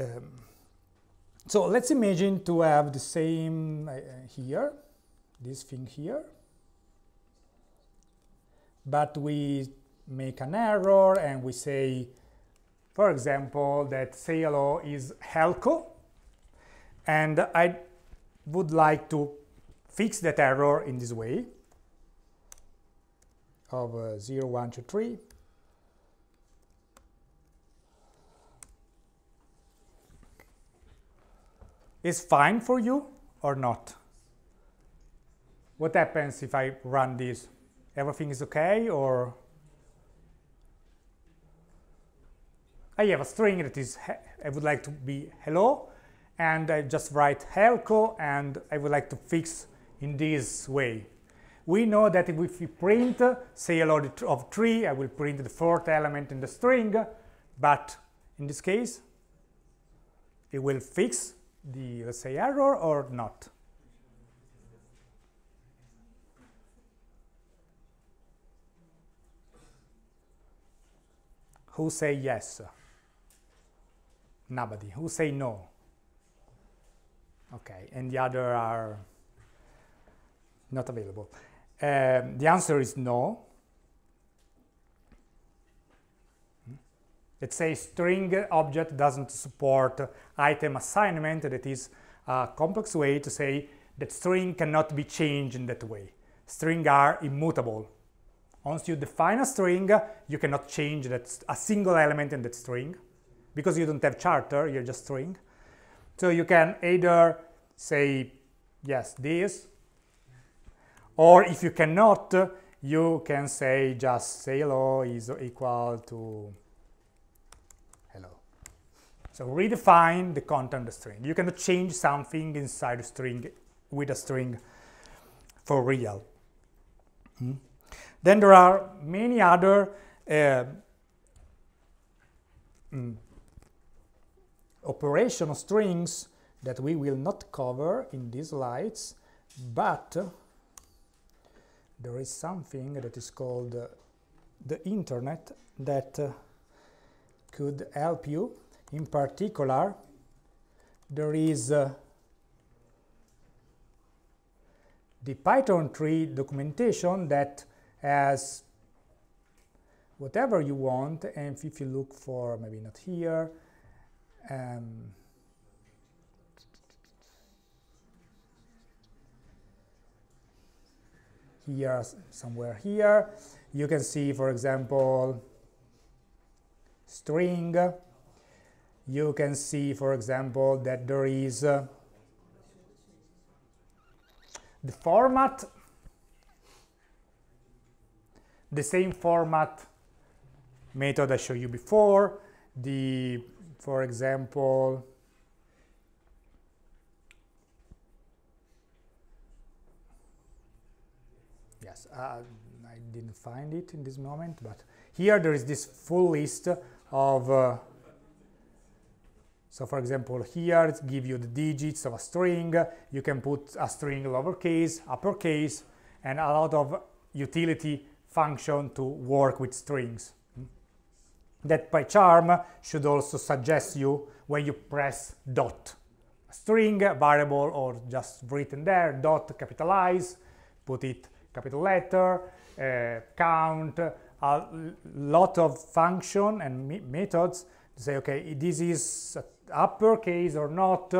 um, so let's imagine to have the same uh, here this thing here. But we make an error and we say for example that CLO is Helco. And I would like to fix that error in this way of uh, 0, 1, 2, 3 is fine for you or not? What happens if I run this? Everything is okay or I have a string that is I would like to be hello and I just write helco and I would like to fix in this way. We know that if we print say hello of 3 I will print the fourth element in the string but in this case it will fix the let's say error or not. Who say yes? Nobody. Who say no? Okay, and the other are not available. Um, the answer is no. Let's say string object doesn't support item assignment. That is a complex way to say that string cannot be changed in that way. String are immutable. Once you define a string, you cannot change that a single element in that string because you don't have charter, you're just string. So you can either say, yes, this, or if you cannot, you can say just say hello is equal to hello. So redefine the content of string. You cannot change something inside a string with a string for real. Hmm? Then there are many other uh, mm, operation strings that we will not cover in these slides, but there is something that is called uh, the internet that uh, could help you. In particular, there is uh, the Python 3 documentation that has whatever you want and if you look for maybe not here um, here somewhere here. You can see for example string. You can see for example that there is uh, the format. The same format method I showed you before. The for example yes uh, I didn't find it in this moment but here there is this full list of uh, so for example here it gives you the digits of a string. You can put a string lowercase uppercase and a lot of utility function to work with strings. That PyCharm should also suggest you when you press dot. String variable or just written there dot capitalize put it capital letter, uh, count, a lot of function and me methods to say, okay, this is uppercase or not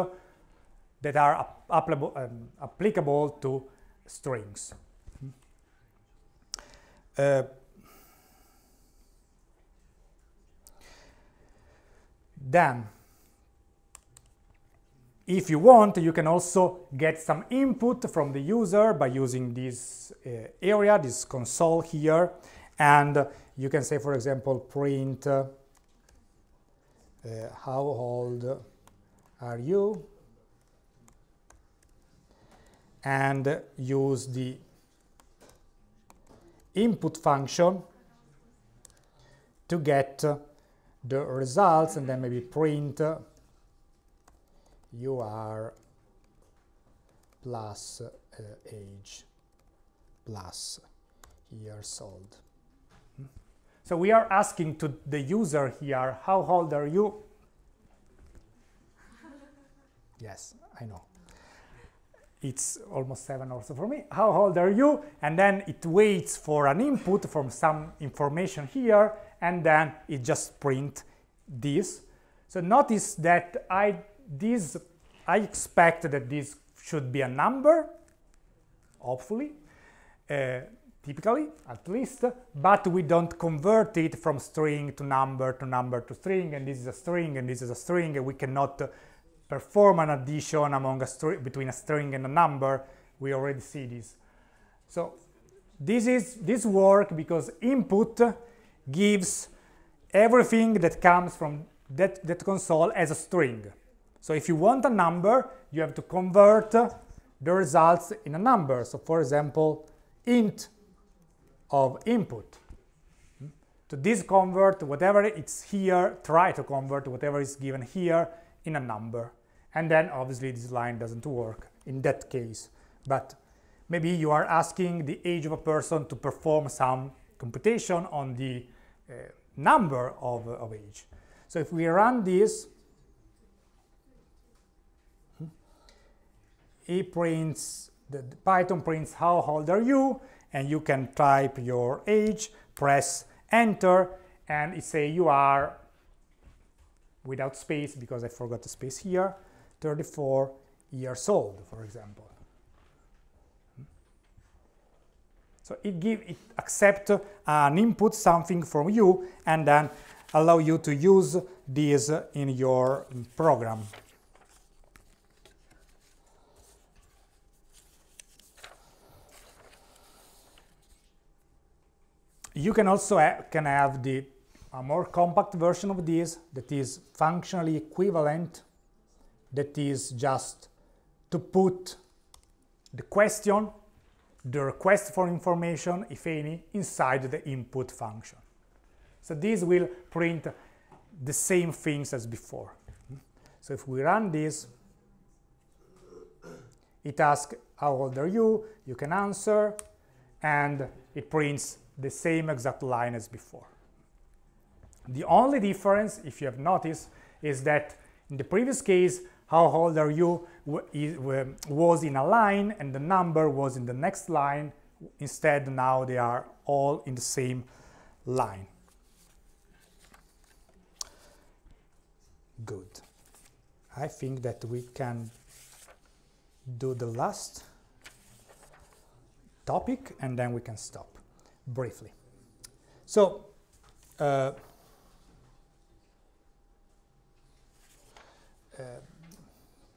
that are applicable, um, applicable to strings. Uh, then if you want, you can also get some input from the user by using this uh, area, this console here, and you can say, for example, print uh, how old are you, and use the input function to get the results, and then maybe print you are plus uh, age plus years old. Hmm? So we are asking to the user here, how old are you? yes, I know. It's almost seven also for me. How old are you? And then it waits for an input from some information here, and then it just print this. So notice that I this I expect that this should be a number, hopefully, uh, typically at least, but we don't convert it from string to number to number to string, and this is a string and this is a string, and we cannot perform an addition among a between a string and a number. We already see this. So this is this work because input gives everything that comes from that, that console as a string. So if you want a number, you have to convert the results in a number. So for example, int of input. To this convert whatever it's here, try to convert whatever is given here in a number. And then obviously this line doesn't work in that case. But maybe you are asking the age of a person to perform some computation on the uh, number of, of age. So if we run this, it prints, the, Python prints how old are you, and you can type your age, press enter, and it say you are, without space, because I forgot the space here, 34 years old, for example. So it give it accept an input something from you and then allow you to use this in your program. You can also ha can have the a more compact version of this that is functionally equivalent that is just to put the question the request for information, if any, inside the input function. So this will print the same things as before. So if we run this, it asks how old are you, you can answer, and it prints the same exact line as before. The only difference, if you have noticed, is that in the previous case, how old are you was in a line and the number was in the next line. Instead, now they are all in the same line. Good. I think that we can do the last topic and then we can stop briefly. So, uh, uh,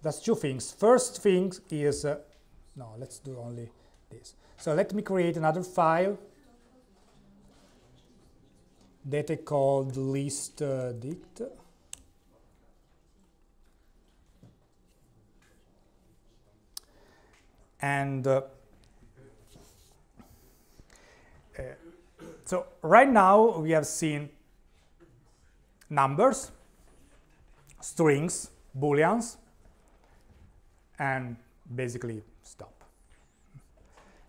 that's two things. First thing is, uh, no, let's do only this. So let me create another file that I called list uh, dict. And so right now we have seen numbers, strings, booleans, and basically stop.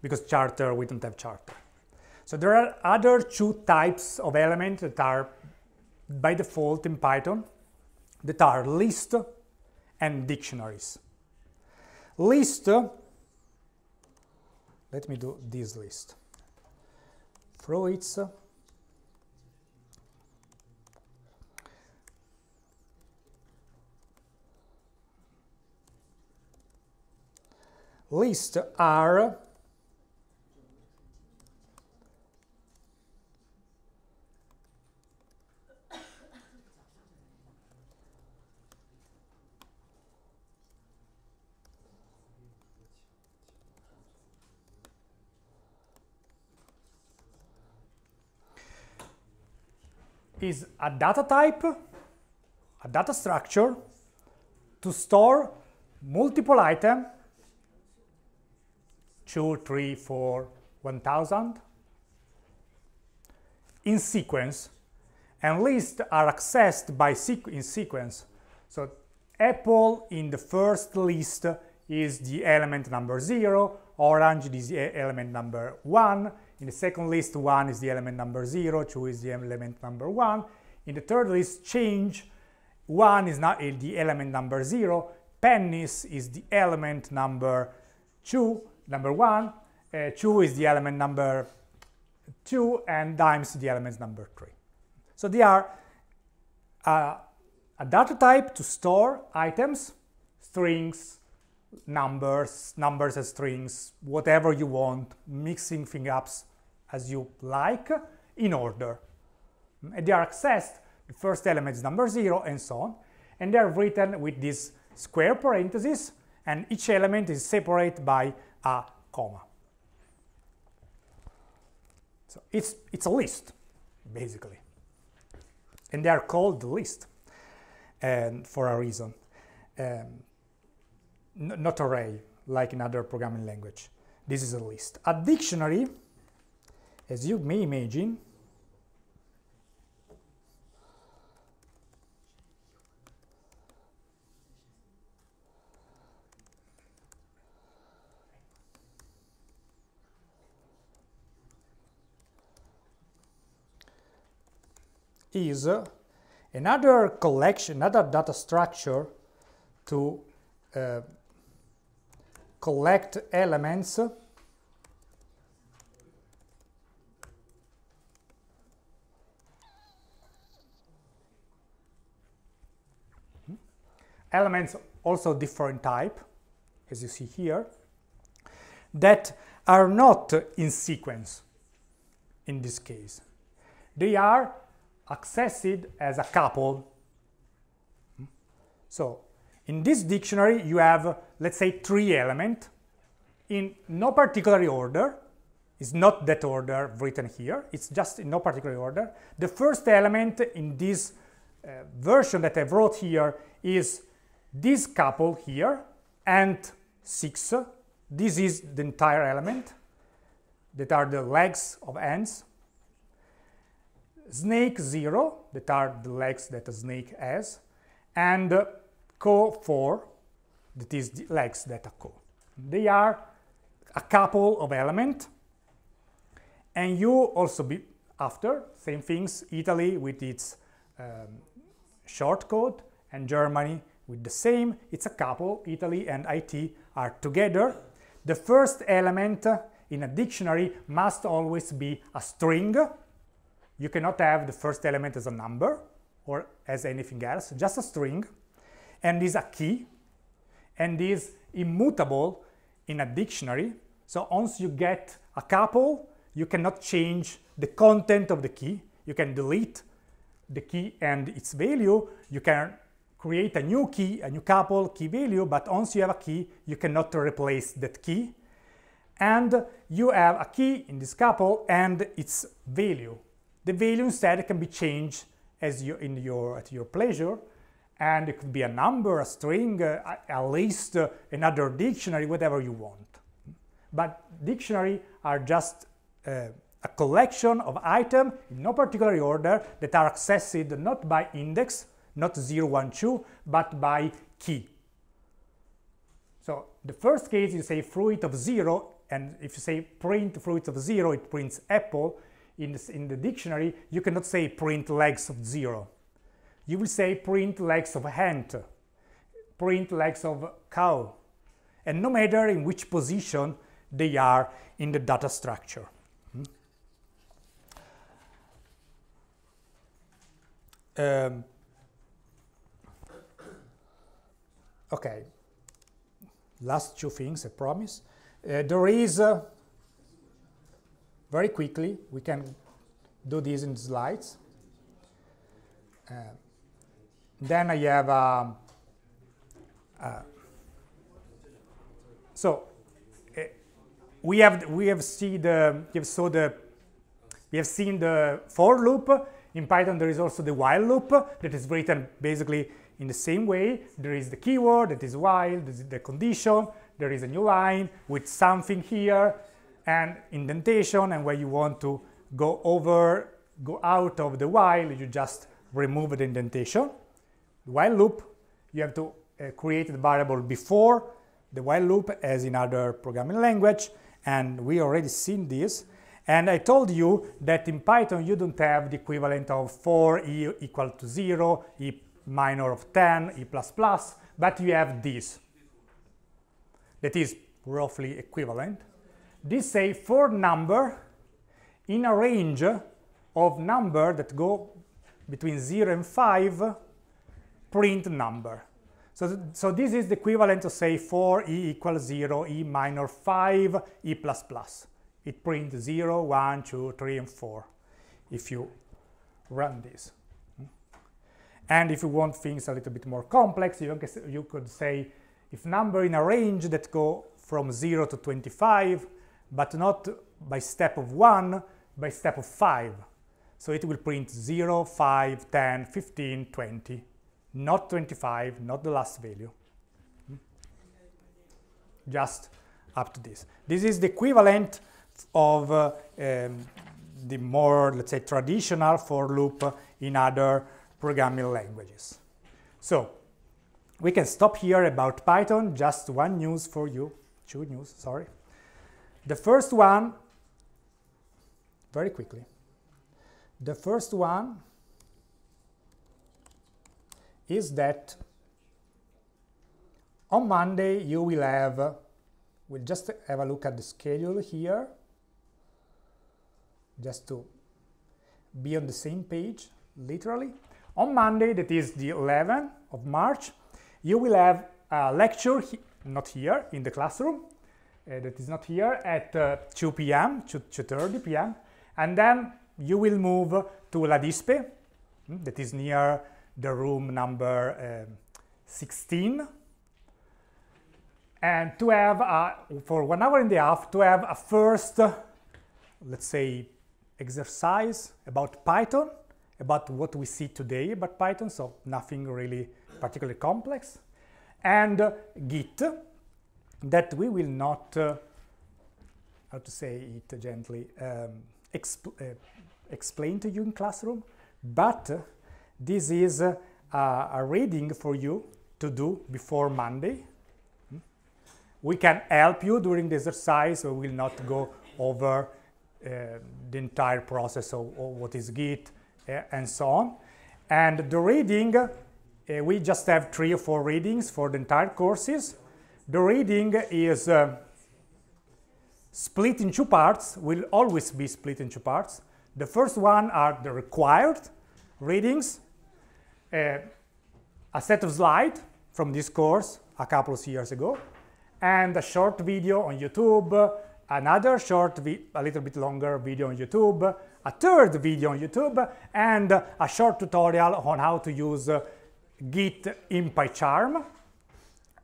Because charter, we don't have charter. So there are other two types of elements that are by default in Python that are list and dictionaries. List, let me do this list. Fruits, list are is a data type, a data structure to store multiple items two, three, four, 1000 in sequence and lists are accessed by sequ in sequence. So apple in the first list is the element number 0, orange is the element number 1, in the second list 1 is the element number 0, 2 is the element number 1, in the third list change 1 is not the element number 0, pennies is the element number 2, number 1, uh, 2 is the element number 2, and dimes the element number 3. So they are uh, a data type to store items, strings, numbers, numbers as strings, whatever you want, mixing things up as you like in order. And they are accessed, the first element is number 0 and so on, and they are written with this square parentheses, and each element is separated by a comma. So it's, it's a list, basically. And they are called list and for a reason. Um, not array, like in other programming language. This is a list. A dictionary, as you may imagine, is another collection, another data structure to uh, collect elements elements also different type as you see here that are not in sequence in this case. They are accessed as a couple. So in this dictionary you have let's say three elements. In no particular order it's not that order written here it's just in no particular order. The first element in this uh, version that I've wrote here is this couple here and 6 this is the entire element that are the legs of ants. Snake 0 that are the legs that a snake has and co 4 that is the legs that a co. They are a couple of element. And you also be after same things italy with its um, short code and germany with the same, it's a couple, Italy and IT are together. The first element in a dictionary must always be a string. You cannot have the first element as a number or as anything else, just a string. And is a key and is immutable in a dictionary. So once you get a couple, you cannot change the content of the key. You can delete the key and its value. You can create a new key, a new couple key value, but once you have a key, you cannot replace that key. And you have a key in this couple and its value. The value instead can be changed as you in your at your pleasure, and it could be a number, a string, a, a list, another dictionary, whatever you want. But dictionary are just uh, a collection of items in no particular order that are accessed not by index not 0, 1, 2, but by key. So the first case you say fruit of 0, and if you say print fruit of 0, it prints apple. In, this, in the dictionary, you cannot say print legs of 0. You will say print legs of ant, print legs of cow, and no matter in which position they are in the data structure. Hmm? Um, Okay, last two things, I promise. Uh, there is, uh, very quickly, we can do this in slides. Uh, then I have, um, uh, so uh, we have we have seen the we have saw the we have seen the for loop in Python. There is also the while loop that is written basically in the same way, there is the keyword that is while, the condition, there is a new line with something here, and indentation, and where you want to go over, go out of the while, you just remove the indentation. While loop, you have to uh, create the variable before the while loop as in other programming language, and we already seen this. And I told you that in Python you don't have the equivalent of for e equal to 0, e minor of 10, E++, but you have this that is roughly equivalent. This say for number in a range of number that go between 0 and 5 print number. So, th so this is the equivalent to say for e equals 0, e minor 5, e++. It prints 0, 1, 2, 3, and 4 if you run this. And if you want things a little bit more complex, you, you could say if number in a range that go from 0 to 25, but not by step of 1, by step of 5. So it will print 0, 5, 10, 15, 20, not 25, not the last value. Hmm? Just up to this. This is the equivalent of uh, um, the more, let's say, traditional for loop in other programming languages. So we can stop here about Python, just one news for you, two news, sorry. The first one, very quickly, the first one is that on Monday you will have we'll just have a look at the schedule here, just to be on the same page, literally. On Monday, that is the 11th of March, you will have a lecture, he not here in the classroom, uh, that is not here, at uh, 2 p.m., 2.30 p.m., and then you will move to LADISPE, mm, that is near the room number um, 16, and to have, a, for one hour and a half, to have a first, uh, let's say, exercise about Python, about what we see today about Python, so nothing really particularly complex, and uh, Git, that we will not, uh, how to say it gently, um, expl uh, explain to you in classroom, but uh, this is uh, a reading for you to do before Monday. Hmm? We can help you during the exercise, we will not go over uh, the entire process of, of, what is Git and so on. And the reading, uh, we just have three or four readings for the entire courses. The reading is uh, split in two parts, will always be split in two parts. The first one are the required readings, uh, a set of slides from this course a couple of years ago, and a short video on YouTube, another short, a little bit longer video on YouTube, a third video on YouTube, and a short tutorial on how to use uh, Git in PyCharm.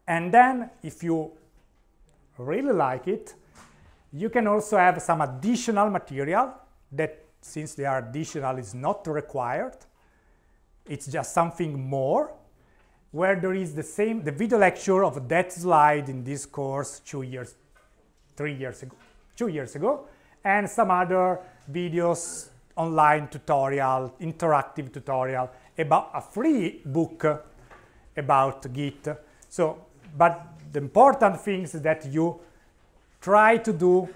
And then, if you really like it, you can also have some additional material that, since they are additional, is not required. It's just something more, where there is the same, the video lecture of that slide in this course two years, three years ago, two years ago, and some other videos, online tutorial, interactive tutorial about a free book about Git. So, but the important thing is that you try to do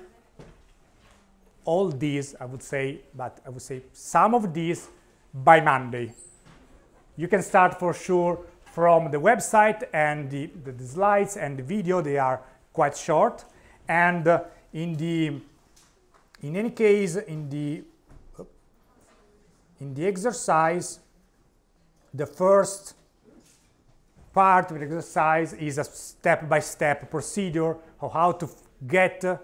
all these, I would say, but I would say some of these by Monday. You can start for sure from the website and the, the, the slides and the video, they are quite short. And uh, in the in any case in the in the exercise the first part of the exercise is a step-by-step -step procedure of how to get the,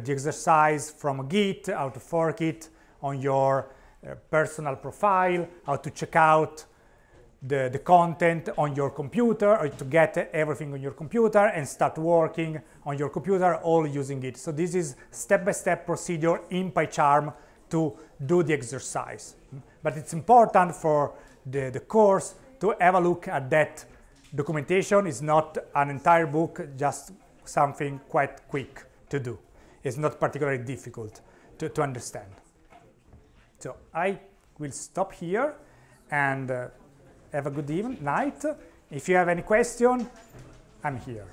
the, exercise from Git, how to fork it on your uh, personal profile, how to check out the, the content on your computer or to get everything on your computer and start working on your computer all using it. So this is step-by-step -step procedure in PyCharm to do the exercise. But it's important for the, the course to have a look at that documentation. It's not an entire book, just something quite quick to do. It's not particularly difficult to, to understand. So I will stop here and uh, have a good evening, night. If you have any question, I'm here.